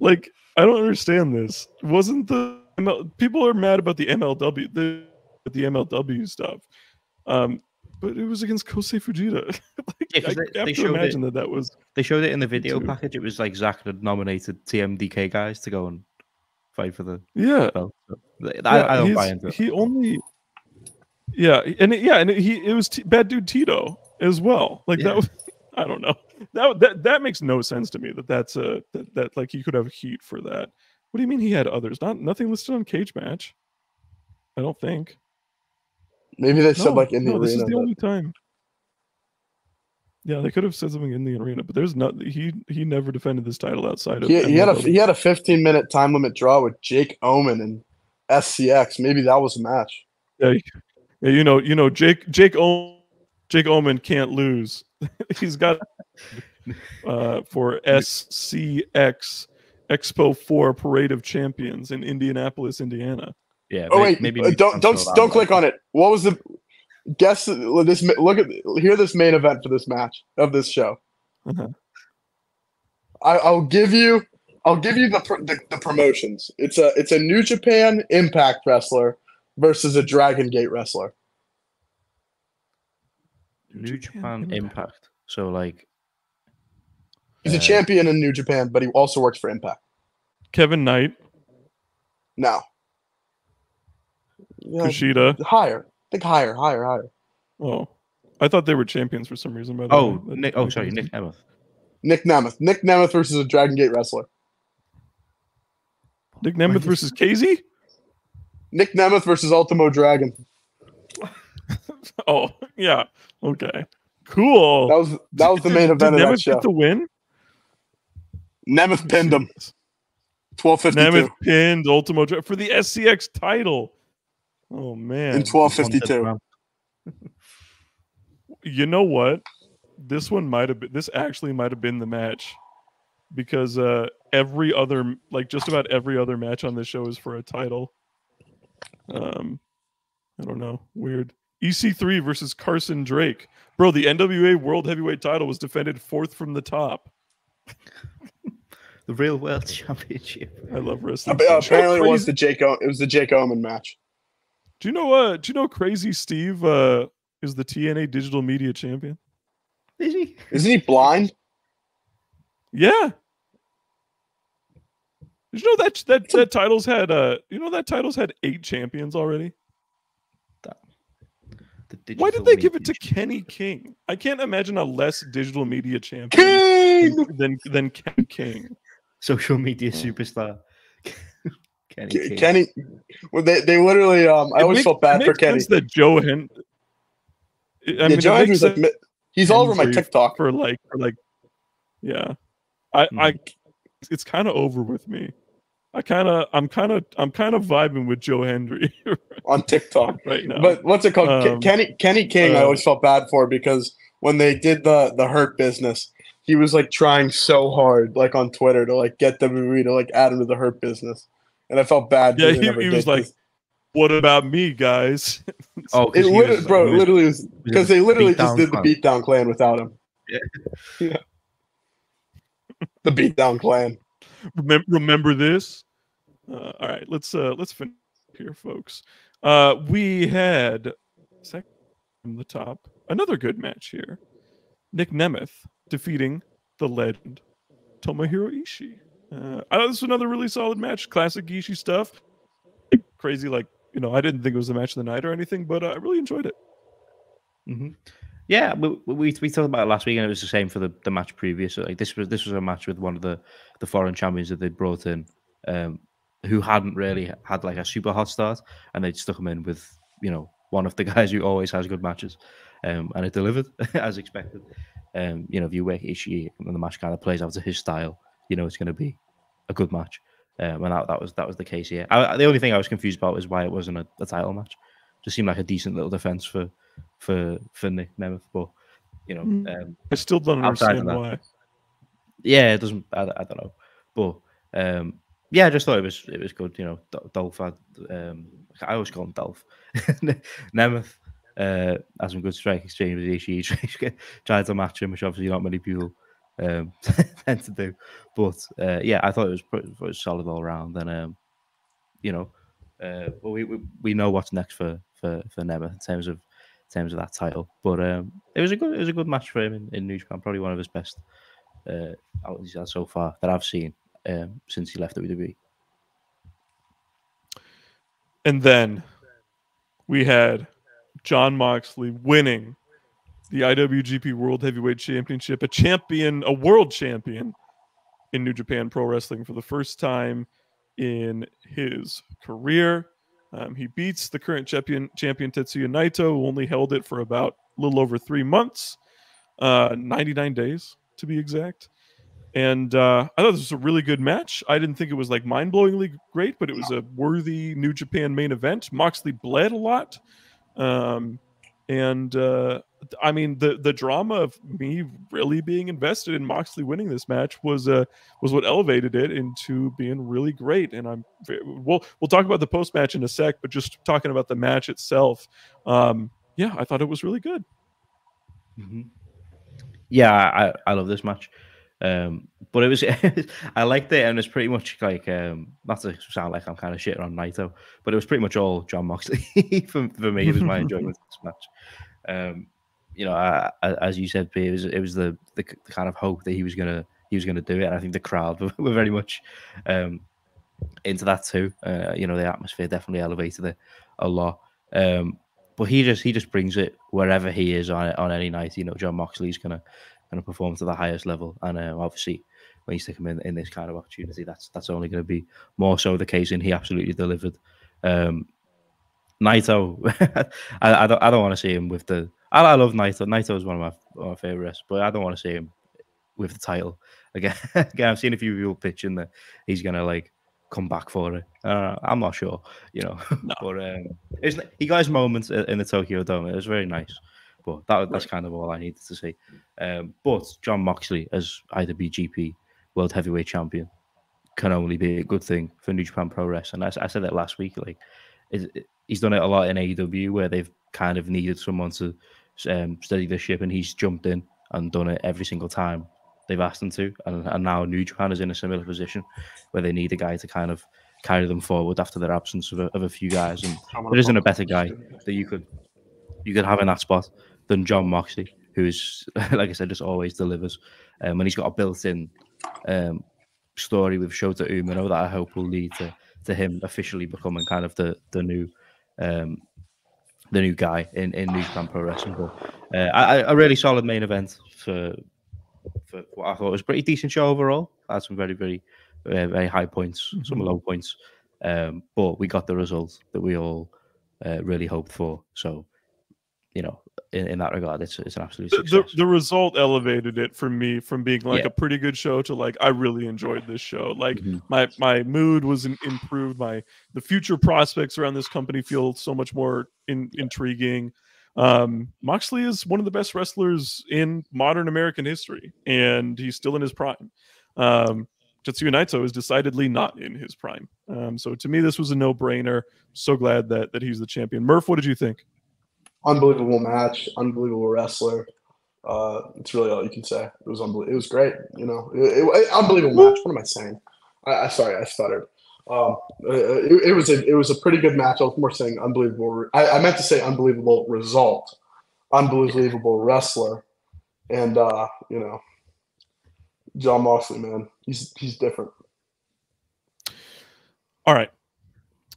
like I don't understand this. Wasn't the ML, people are mad about the MLW the the MLW stuff, um, but it was against Kosei Fujita. like,
Yeah, they-
I
they showed it-
imagine that that was
They showed it in the video
too.
package. It was like Zach had nominated TMDK guys to go and fight for the
yeah.
belt. I,
Yeah,
I don't buy into it.
He only, yeah, and it, yeah, and it, he it was T- bad dude Tito as well. Like
Yeah.
that was, I don't know. That that that makes no sense to me. That that's a that, that like he could have heat for that. What do you mean he had others? Not nothing listed on cage match. I don't think.
Maybe they said like in the
no, this is the
but-
only time. Yeah, they could have said something in the arena, but there's not. He he never defended this title outside of.
He, he had a he had a 15 minute time limit draw with Jake Omen and SCX. Maybe that was a match.
Yeah, yeah, you know, you know, Jake Jake o- Jake Omen can't lose. He's got uh, for SCX Expo Four Parade of Champions in Indianapolis, Indiana.
Yeah.
Oh
may-
wait,
maybe
uh, don't don't don't click on it. What was the guess? This look at hear this main event for this match of this show.
Uh-huh.
I, I'll give you I'll give you the, the the promotions. It's a it's a New Japan Impact wrestler versus a Dragon Gate wrestler.
New Japan Impact. So like
He's a
Uh,
champion in New Japan, but he also works for Impact.
Kevin Knight,
No. Yeah,
Kushida.
higher. think higher, higher, higher.
Oh, I thought they were champions for some reason. By the
oh
way.
Nick oh sorry Nick
sense.
Nemeth.
Nick Nemeth. Nick Nemeth versus a Dragon Gate wrestler.
Nick Nemeth versus Casey.
Nick Nemeth versus Ultimo Dragon.
Oh yeah, okay, cool.
That was that was the main
Did-
event
did
of that
Nemeth
show.
get the win.
Nemeth pinned him. Twelve fifty
Nemeth
two.
pinned Ultimo for the SCX title. Oh man,
In twelve fifty two.
you know what? This one might have been. This actually might have been the match because uh every other, like just about every other match on this show is for a title. Um, I don't know. Weird. EC3 versus Carson Drake, bro. The NWA World Heavyweight Title was defended fourth from the top.
The real world championship.
I love wrestling.
Uh, apparently, it was the Jake. O- it was the Jake Omen match.
Do you know uh do you know Crazy Steve uh is the TNA digital media champion?
Is he?
Isn't he blind?
Yeah. Did you know that that that titles had uh you know that titles had eight champions already?
The
Why did they give it
media
to Kenny King? I can't imagine a less digital media champion
King.
than than Ken King.
social media superstar? Kenny
K-
King.
Kenny. Well, they they literally. Um, I
It
always
make-
felt
it
bad for Kenny.
sense that Joe Hen I
yeah,
mean,
Joe
makes
Andrews like he's all over my
Henry
TikTok.
for like for like yeah. I
Hmm.
I it's kind of over with me. I kind of I'm kind of I'm kind of vibing with Joe Hendry
on TikTok.
right now.
But what's it called?
Um,
Kenny Kenny King. I
uh,
always felt bad for because when they did the the hurt business, he was like trying so hard, like on Twitter, to like get WWE to like add him to the hurt business, and I felt bad.
Yeah, he- he
did
was like,
'cause
what about me, guys?
Oh, 'cause
it
he
literally,
was-
bro,
he was-
literally was because they literally just
Beatdown
did the
Clan.
beatdown clan without him.
Yeah.
yeah. The beatdown clan.
remember, remember this? Uh, all right, let's uh let's finish here, folks. Uh, we had second from the top another good match here. Nick Nemeth defeating the legend Tomohiro Ishii. Uh, I thought this was another really solid match. Classic Ishii stuff. Crazy, like you know, I didn't think it was the match of the night or anything, but uh, I really enjoyed it.
hmm Yeah, we, we we talked about it last week, and it was the same for the, the match previous. Like this was this was a match with one of the, the foreign champions that they brought in, um, who hadn't really had like a super hot start, and they stuck him in with you know one of the guys who always has good matches, um, and it delivered as expected. Um, you know, if you work Ishii and the match kind of plays out to his style, you know it's going to be a good match. Um, and that, that was that was the case here. I, the only thing I was confused about is why it wasn't a, a title match. Just seemed like a decent little defense for for for Nick Nemeth, but you know,
Mm.
um,
I still don't understand
that.
why.
yeah, it doesn't. I, I don't know, but um, yeah, I just thought it was it was good. You know, Dolph had. Um, I always call him Dolph. Nemeth uh, some good strike exchange with Ishii. Tried to match him, which obviously not many people um, tend to do. But uh, yeah, I thought it was pretty, it was solid all round. And um, you know, uh, well, we, we we know what's next for for for Nemeth in terms of in terms of that title. But um, it was a good it was a good match for him in, in New Japan. Probably one of his best uh, outings so far that I've seen um, since he left WWE.
And then we had Jon Moxley winning the IWGP World Heavyweight Championship, a champion, a world champion in New Japan Pro Wrestling for the first time in his career. Um, he beats the current champion, champion Tetsuya Naito, who only held it for about a little over three months, uh, 99 days to be exact. And uh, I thought this was a really good match. I didn't think it was like mind blowingly great, but it was a worthy New Japan main event. Moxley bled a lot. Um, and uh, I mean, the the drama of me really being invested in Moxley winning this match was uh, was what elevated it into being really great. And I'm we'll we'll talk about the post match in a sec, but just talking about the match itself, um, yeah, I thought it was really good.
Yeah, I, I love this match. Um, but it was I liked it, and it's pretty much like um, not to sound like I'm kind of shitting on Naito, but it was pretty much all Jon Moxley for, for me. It was my enjoyment of this match. Um, you know, I, I, as you said, it was it was the, the, the kind of hope that he was gonna he was gonna do it, and I think the crowd were, were very much um, into that too. Uh, you know, the atmosphere definitely elevated it a lot. Um, but he just he just brings it wherever he is on on any night. You know, Jon Moxley's gonna gonna perform to the highest level, and uh, obviously when you stick him in, in this kind of opportunity, that's that's only going to be more so the case, and he absolutely delivered. Um, Naito, I, I don't I don't want to see him with the. I, I love Naito. Naito is one of my, my favorites, but I don't want to see him with the title again. again, I've seen a few people pitching that he's gonna like come back for it. Uh, I'm not sure, you know. No. but um, he got his moments in the Tokyo Dome. It was very nice. But that, that's kind of all I needed to say. Um, but Jon Moxley as IWGP World Heavyweight Champion can only be a good thing for New Japan Pro Wrestling. I, I said that last week. Like, it, he's done it a lot in AEW where they've kind of needed someone to um, steady the ship, and he's jumped in and done it every single time they've asked him to. And, and now New Japan is in a similar position where they need a guy to kind of carry them forward after their absence of a, of a few guys. And there isn't a better guy that you could you could have in that spot than Jon Moxley, who's like I said, just always delivers. Um, and he's got a built-in um, story with Shota Umino that I hope will lead to, to him officially becoming kind of the the new um, the new guy in in New Japan Pro Wrestling. But uh, a, a really solid main event for for what I thought was a pretty decent show overall. Had some very very uh, very high points, mm-hmm. some low points, um, but we got the result that we all uh, really hoped for. So you know, in, in that regard, it's it's an absolute
the, the, result elevated it for me from being like yeah. a pretty good show to like I really enjoyed this show. Like mm-hmm. my my mood was improved. My the future prospects around this company feel so much more in, intriguing. Um, Moxley is one of the best wrestlers in modern American history, and he's still in his prime. Um, Tetsuya Naito is decidedly not in his prime. Um, so to me, this was a no brainer. So glad that that he's the champion. Murph, what did you think?
Unbelievable match, unbelievable wrestler. Uh, it's really all you can say. It was unbelievable. It was great. You know, it, it, unbelievable match. What am I saying? I, I sorry, I stuttered. Um, it, it, was a it was a pretty good match. I was more saying unbelievable. I, I meant to say unbelievable result, unbelievable wrestler, and uh, you know, Jon Moxley, man, he's he's different.
All right,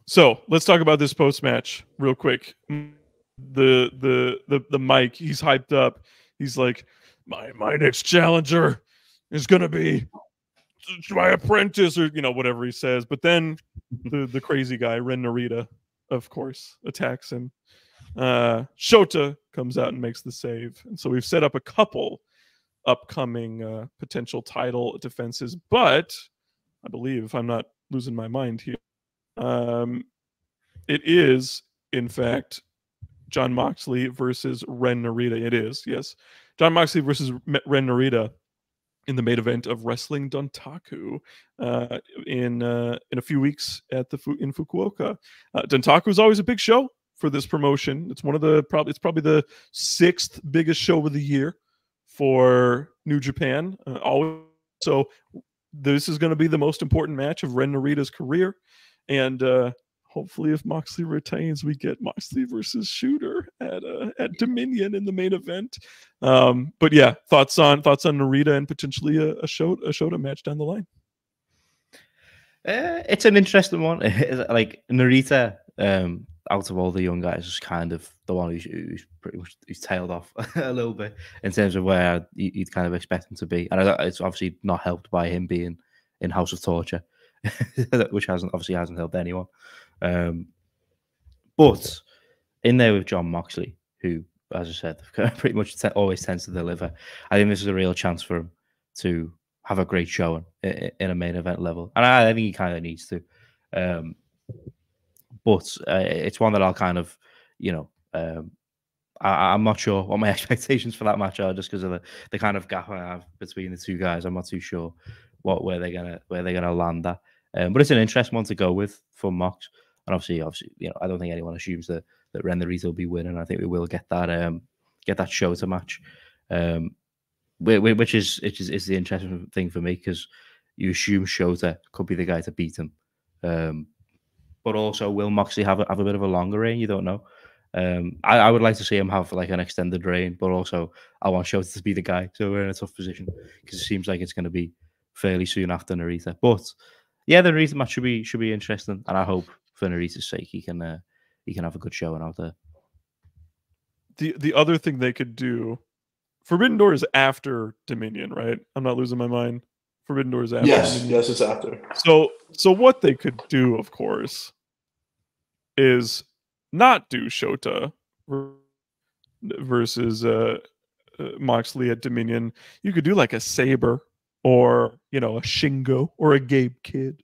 so let's talk about this post match real quick the the the the mic. He's hyped up. He's like, my my next challenger is gonna be my apprentice, or you know whatever he says. But then the the crazy guy Ren Narita, of course, attacks him. Uh, Shota comes out and makes the save, and so we've set up a couple upcoming uh, potential title defenses. But I believe, if I'm not losing my mind here, um, it is in fact Jon Moxley versus Ren Narita. It is, yes. Jon Moxley versus Ren Narita in the main event of Wrestling Dontaku uh, in uh, in a few weeks at the in Fukuoka. Uh, Dontaku is always a big show for this promotion. It's one of the probably it's probably the sixth biggest show of the year for New Japan. Uh, always so. This is going to be the most important match of Ren Narita's career, and uh, hopefully if Moxley retains, we get Moxley versus Shota at uh, at Dominion in the main event. Um, but yeah, thoughts on thoughts on Narita and potentially a, a show a Shota match down the line.
Uh, it's an interesting one. like Narita, um, out of all the young guys, is kind of the one who's, who's pretty much who's tailed off a little bit in terms of where you'd kind of expect him to be, and it's obviously not helped by him being in House of Torture, which hasn't obviously hasn't helped anyone. Um, but in there with Jon Moxley, who, as I said, pretty much always tends to deliver. I think this is a real chance for him to have a great showing in, in a main event level, and I, I think he kind of needs to. Um, but uh, it's one that I'll kind of, you know, um, I, am not sure what my expectations for that match are, just because of the, the kind of gap I have between the two guys. I'm not too sure what where they're gonna where they're gonna land that. Um, but it's an interesting one to go with for Mox. And obviously, obviously, you know, I don't think anyone assumes that that Ren Narita will be winning. I think we will get that um get that Shota match. Um, whi- whi- which is which is, is the interesting thing for me because you assume Shota could be the guy to beat him, um, but also will Moxley have a, have a bit of a longer reign? You don't know. Um, I, I would like to see him have like an extended reign, but also I want Shota to be the guy. So we're in a tough position because it seems like it's going to be fairly soon after Narita. But yeah, the Narita match should be should be interesting, and I hope for Narita's sake he can uh, he can have a good showing out there.
the the other thing they could do forbidden door is after dominion right i'm not losing my mind forbidden door is after
Yes,
dominion.
yes, it's after.
so so what they could do of course is not do shota versus uh, uh moxley at dominion you could do like a Sabre or you know a shingo or a Gabe Kidd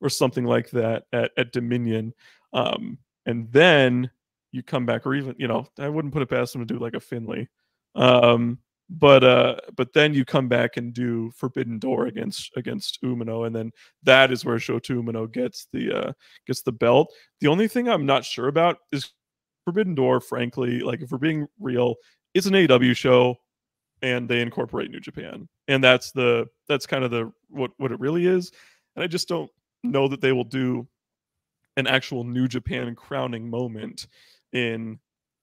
or something like that at, at dominion um and then you come back or even you know i wouldn't put it past them to do like a Finlay um but uh but then you come back and do forbidden door against against umino and then that is where Shota Umino gets the uh gets the belt. The only thing i'm not sure about is forbidden door frankly like if we're being real it's an aw show and they incorporate new japan and that's the that's kind of the what what it really is and i just don't know that they will do an actual new japan crowning moment in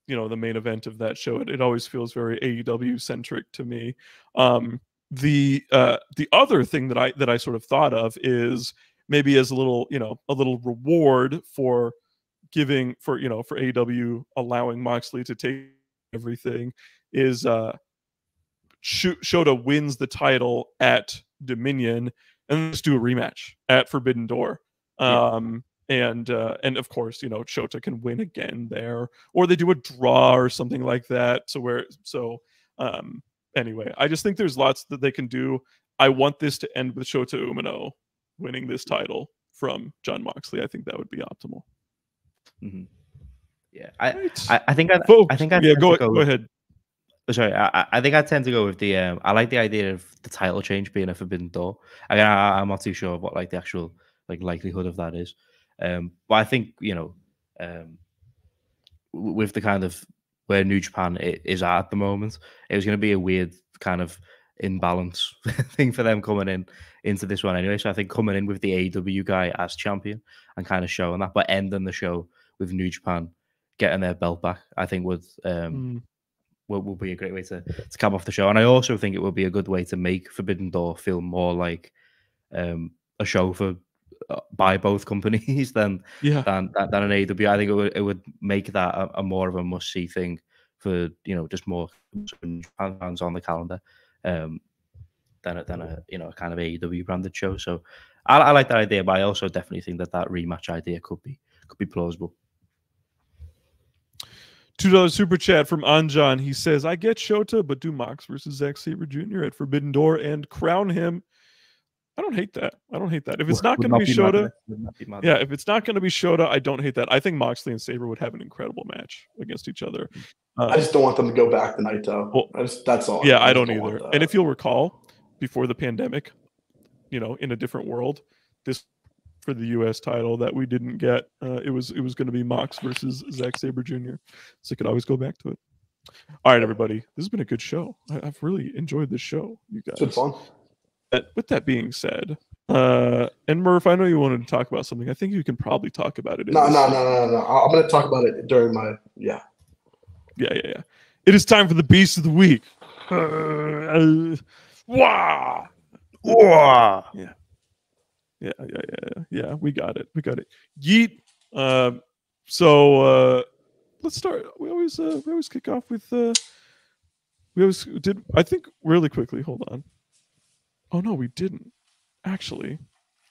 you know the main event of that show. It, it always feels very aew centric to me. Um the uh the other thing that i that i sort of thought of is maybe as a little you know a little reward for giving for you know for aew allowing moxley to take everything is uh Sh- shota wins the title at dominion and just do a rematch at forbidden door
Yeah.
um and uh, and of course you know Shota can win again there, or they do a draw or something like that. So where so um anyway, I just think there's lots that they can do. I want this to end with Shota Umino winning this title from Jon Moxley. I think that would be optimal.
Mhm. Yeah, I,
Right.
I, I think I,
Folks,
I think I
yeah, go, go ahead.
Sorry, I, I- think I tend to go with the. Um, I like the idea of the title change being a forbidden door. I, I'm not too sure what like the actual like likelihood of that is. Um, but I think you know, um, with the kind of where New Japan is at the moment, it was going to be a weird kind of imbalance thing for them coming in into this one anyway. So I think coming in with the AW guy as champion and kind of showing that, but ending the show with New Japan getting their belt back, I think would um,
Mm,
will, will be a great way to, to cap off the show. And I also think it will be a good way to make Forbidden Door feel more like um, a show for uh, by both companies than
yeah,
than than than an AW. I think it would it would make that a, a more of a must see thing for you know just more fans on the calendar um, than a, than a you know a kind of AEW branded show. So I, I like that idea, but I also definitely think that that rematch idea could be could be plausible.
Two dollars super chat from Anjan. He says, "I get Shota, but do Mox versus Zack Sabre Jr. at Forbidden Door and crown him." I don't hate that. I don't hate that. If it's not going to be Shota,
madness, would not be.
Yeah, if it's not going to be Shota, I don't hate that. I think Moxley and Sabre would have an incredible match against each other.
I
Uh,
just don't want them to go back to Naito.
Well,
I just, that's all.
yeah, I
just
don't
want
either. And if you'll recall, before the pandemic, you know, in a different world, this for the U.S. title that we didn't get, uh, it was it was going to be Mox versus Zack Sabre Jr. So you could always go back to it. All right, everybody, this has been a good show. I, I've really enjoyed this show, you guys.
it's fun.
That- with that being said, uh, and Murph, I know you wanted to talk about something. I think you can probably talk about it. in
No, no, no, no, no. I- I'm going to talk about it during my yeah.
Yeah, yeah, yeah. It is time for the beast of the week. Uh, uh, wah!
Whoa.
Yeah, yeah, yeah, yeah. Yeah, we got it. We got it. Yeet. Um, so uh, let's start. We always uh, we always kick off with uh, we always did. I think really quickly. Hold on. Oh no, we didn't. Actually,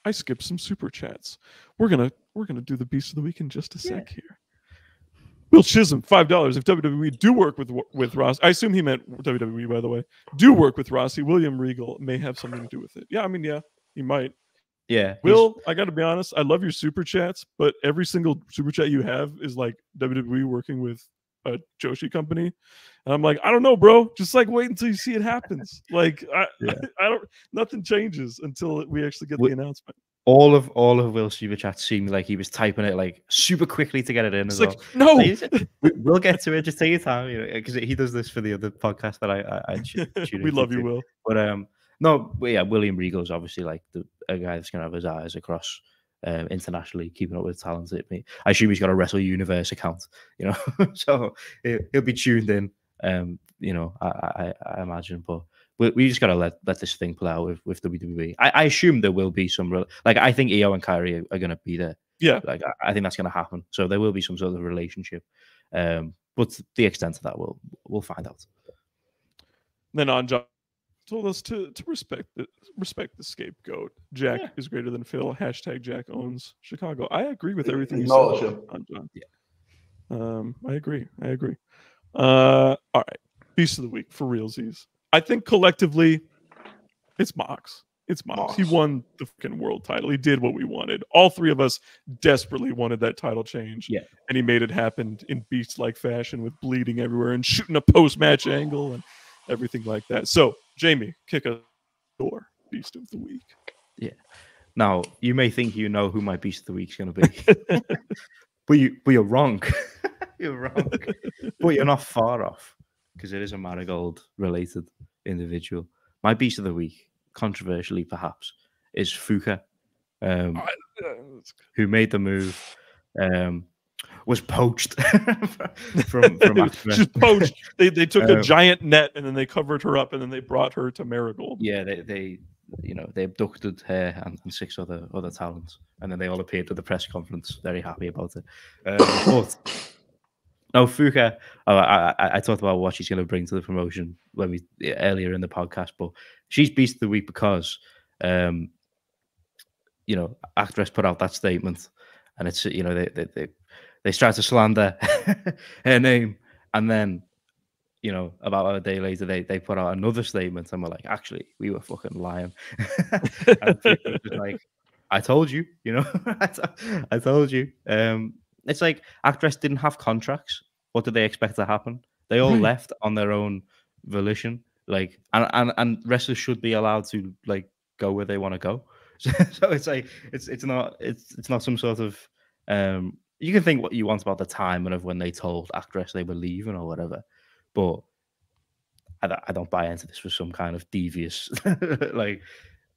I skipped some super chats. We're gonna we're gonna do the beast of the week in just a sec here. Will Chisholm, five dollars. If WWE do work with with Ross, I assume he meant WWE, by the way. Do work with Rossy. William Regal may have something to do with it. Yeah, I mean, yeah, he might.
Yeah.
Will, I got to be honest. I love your super chats, but every single super chat you have is like WWE working with a Joshi company, and I'm like, I don't know, bro. Just like wait until you see it happens. like I,
Yeah.
I, don't. Nothing changes until we actually get
Wi-
the announcement.
all of all of Will's super chat seemed like he was typing it like super quickly to get it in
It's
as
like,
well.
no,
So we, we'll get to it. Just take your time, you know, because he does this for the other podcast that I I, I tune
we love you. Will.
But um, no, yeah, William Regal's obviously like the a guy that's gonna have his eyes across um, internationally, keeping up with talent. I assume he's got a Wrestle Universe account, you know, so he'll, he'll be tuned in. Um, you know, I I, I imagine, but. We, we just gotta let, let this thing play out with, with WWE. I, I assume there will be some real, like I think Iyo and Kairi are, are gonna be there.
Yeah.
like I, I think that's gonna happen. So there will be some sort of relationship. Um, but the extent of that, we'll we'll find out.
Then on John told us to to respect the respect the scapegoat. Jack
Yeah.
is greater than Phil. Hashtag Jack owns Chicago. I agree with everything you said
him.
John.
Yeah.
Um, I agree. I agree. Uh, all right. Beast of the week for realsies. I think collectively, it's Mox. It's Mox. He won the fucking world title. He did what we wanted. All three of us desperately wanted that title change.
Yeah.
And he made it happen in beast like fashion with bleeding everywhere and shooting a post match angle and everything like that. So, Jamie, kick a door. Beast of the week. Yeah.
Now, you may think you know who my beast of the week's going to be, but you but you're wrong. you're wrong. but you're not far off because it is a marigold related individual. My beast of the week, controversially perhaps, is Fuka, um,
Uh,
who made the move. Um, was poached from from Actwres.
She's poached. They they took a
Um,
giant net and then they covered her up and then they brought her to Marigold.
yeah, they, they you know they abducted her and, and six other other talents, and then they all appeared at the press conference, very happy about it. Um, but no, Fuka, oh, I, I I talked about what she's going to bring to the promotion when we earlier in the podcast, but she's beast of the week because um, you know Actwres put out that statement, and it's you know they they they, they start to slander her name, and then you know, about a day later, they, they put out another statement and were like, actually, we were fucking lying. and people were just like, I told you, you know, I, told you. Um, it's like Actwres didn't have contracts. What did they expect to happen? They all
Right.
left on their own volition. Like, and, and, and wrestlers should be allowed to like go where they want to go. So, so it's like, it's, it's not, it's, it's not some sort of, um, you can think what you want about the time and of when they told Actwres they were leaving or whatever but I, don't- I don't buy into this was some kind of devious, like,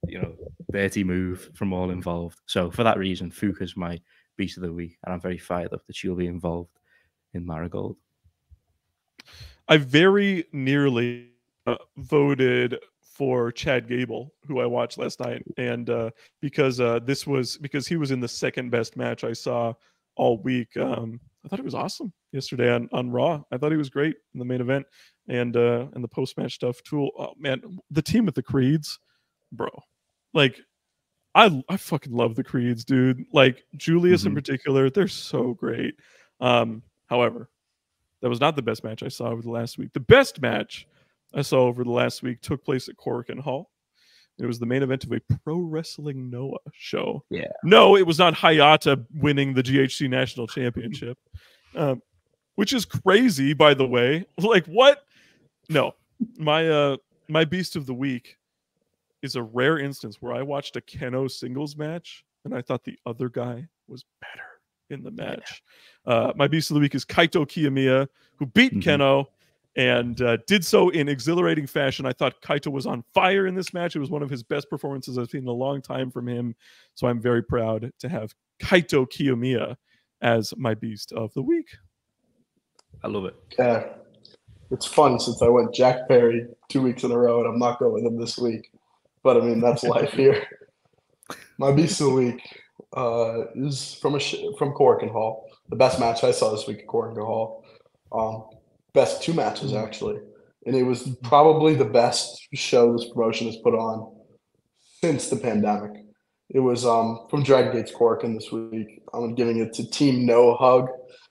you know, dirty move from all involved. So for that reason, Fuka's my beast of the week, and I'm very fired up that she'll be involved in Marigold.
I very nearly uh, voted for Chad Gable, who I watched last night, and uh, because uh, this was because he was in the second best match I saw all week. Um, I thought it was awesome yesterday on, on Raw. I thought he was great in the main event and uh, and the post match stuff too. Oh, man, the team with the Creeds, bro, like. I, I fucking love the Creeds, dude. Like Julius in
Mhm.
particular, they're so great. Um, however, that was not the best match I saw over the last week. The best match I saw over the last week took place at Korakuen Hall. It was the main event of a Pro Wrestling Noah show.
Yeah.
No, it was not Hayata winning the GHC National Championship, um, which is crazy, by the way. Like what? No, my uh my beast of the week is a rare instance where I watched a Kenoh singles match and I thought the other guy was better in the match. Uh, my beast of the week is Kaito Kiyomiya, who beat
Mhm.
Kenoh and uh, did so in exhilarating fashion. I thought Kaito was on fire in this match. It was one of his best performances I've seen in a long time from him. So I'm very proud to have Kaito Kiyomiya as my beast of the week.
I love it.
Yeah. It's fun since I went Jack Perry two weeks in a row and I'm not going with him this week. But I mean, that's life here. My beast of the week uh, is from a sh- from Korakuen Hall. The best match I saw this week at Korakuen Hall. Um, best two matches actually, and it was probably the best show this promotion has put on since the pandemic. It was um, from Dragon Gates Korakuen this week. I'm giving it to Team No Hug,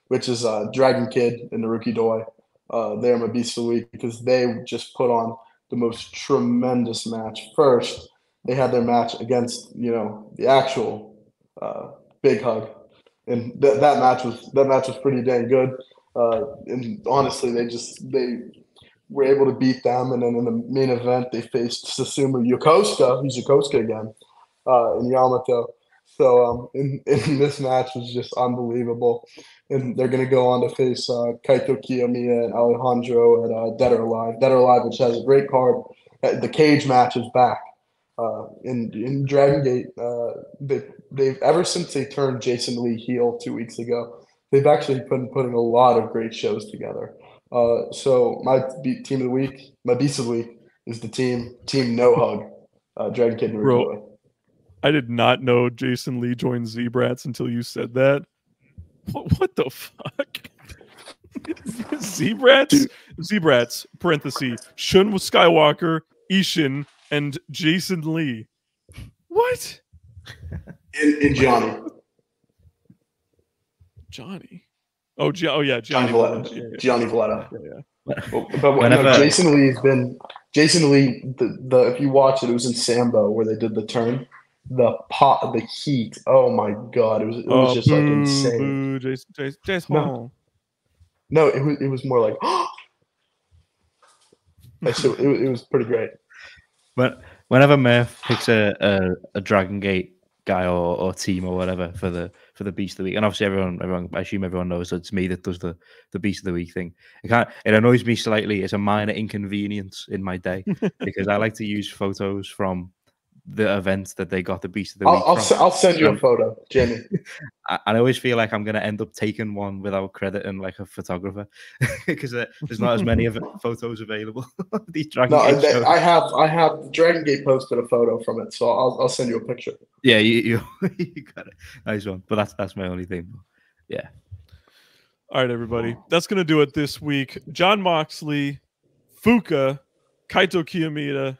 which is uh, Dragon Kid and the Rookie Doi. Uh, they're my beast of the week because they just put on the most tremendous match. First, they had their match against you know the actual uh, Big Hug, and that that match was that match was pretty dang good. Uh, and honestly, they just they were able to beat them. And then in the main event, they faced Susumu Yokosuka, He's Yokosuka again, uh, in Yamato. So um, in, in this match was just unbelievable, and they're gonna go on to face uh, Kaito Kiyomiya and Alejandro at uh, Dead or Alive. Dead or Alive, which has a great card. Uh, The cage match is back. Uh, in in Dragon Gate, uh, they they've ever since they turned Jason Lee heel two weeks ago, they've actually been putting a lot of great shows together. Uh, so my be- team of the week, my beast of the week, is the team Team No Hug, uh, Dragon Kid and
Bro. I did not know Jason Lee joined Z-Brats until you said that. What, what the fuck? Z-Brats?
Dude.
Z-Brats, parenthesis, Shun Skywalker, Ishin, and Jason Lee. What?
In, in Johnny,
Johnny. Oh, Gi- oh yeah,
Johnny
Johnny.
Valletta,
Valletta,
Johnny Valletta.
yeah, yeah.
But, but no,
Whenever-
Jason Lee's been Jason Lee. The, the if you watch it, it was in Sambo where they did the turn. The pot, the heat. Oh my god, it was it was
Oh,
just like insane.
boo, Jason, Jason, Jason.
No. No, it was it was more like. Like, so it, it was pretty great.
But whenever Murph picks a, a, a Dragon Gate guy or, or team or whatever for the for the Beast of the Week, and obviously everyone, everyone, I assume everyone knows that it's me that does the, the Beast of the Week thing. It can't, it annoys me slightly. It's a minor inconvenience in my day because I like to use photos from the event that they got the Beast of the
I'll
Week
I'll,
from.
s- I'll send you a
Um,
photo, Jamie.
I, I always feel like I'm going to end up taking one without crediting like a photographer because uh, there's not as many of photos available. of These Dragon
No, I,
Gate shows.
I have I have Dragon Gate posted a photo from it, so I'll I'll send you a picture.
Yeah, you, you, you got it. Nice one. But that's that's my only thing. Yeah.
All right, everybody. That's going to do it this week. Jon Moxley, Fuka, Kaito Kiyomiya,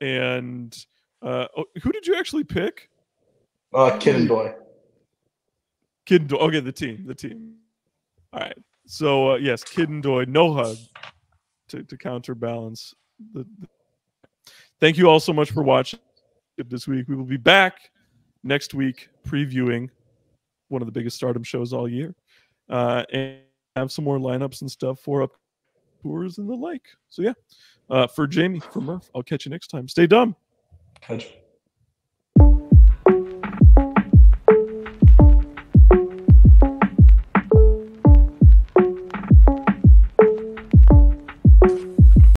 and uh, oh, who did you actually pick?
Uh, Kid and Boy.
Kid and Doi. Okay, the team. The team. All right. So, uh, yes, Kid and Doi, no hug to, to counterbalance. The, the- Thank you all so much for watching this week. We will be back next week previewing one of the biggest stardom shows all year uh, and have some more lineups and stuff for up tours and the like. So, yeah, uh, for Jamie, for Murph, I'll catch you next time. Stay dumb.
Catch.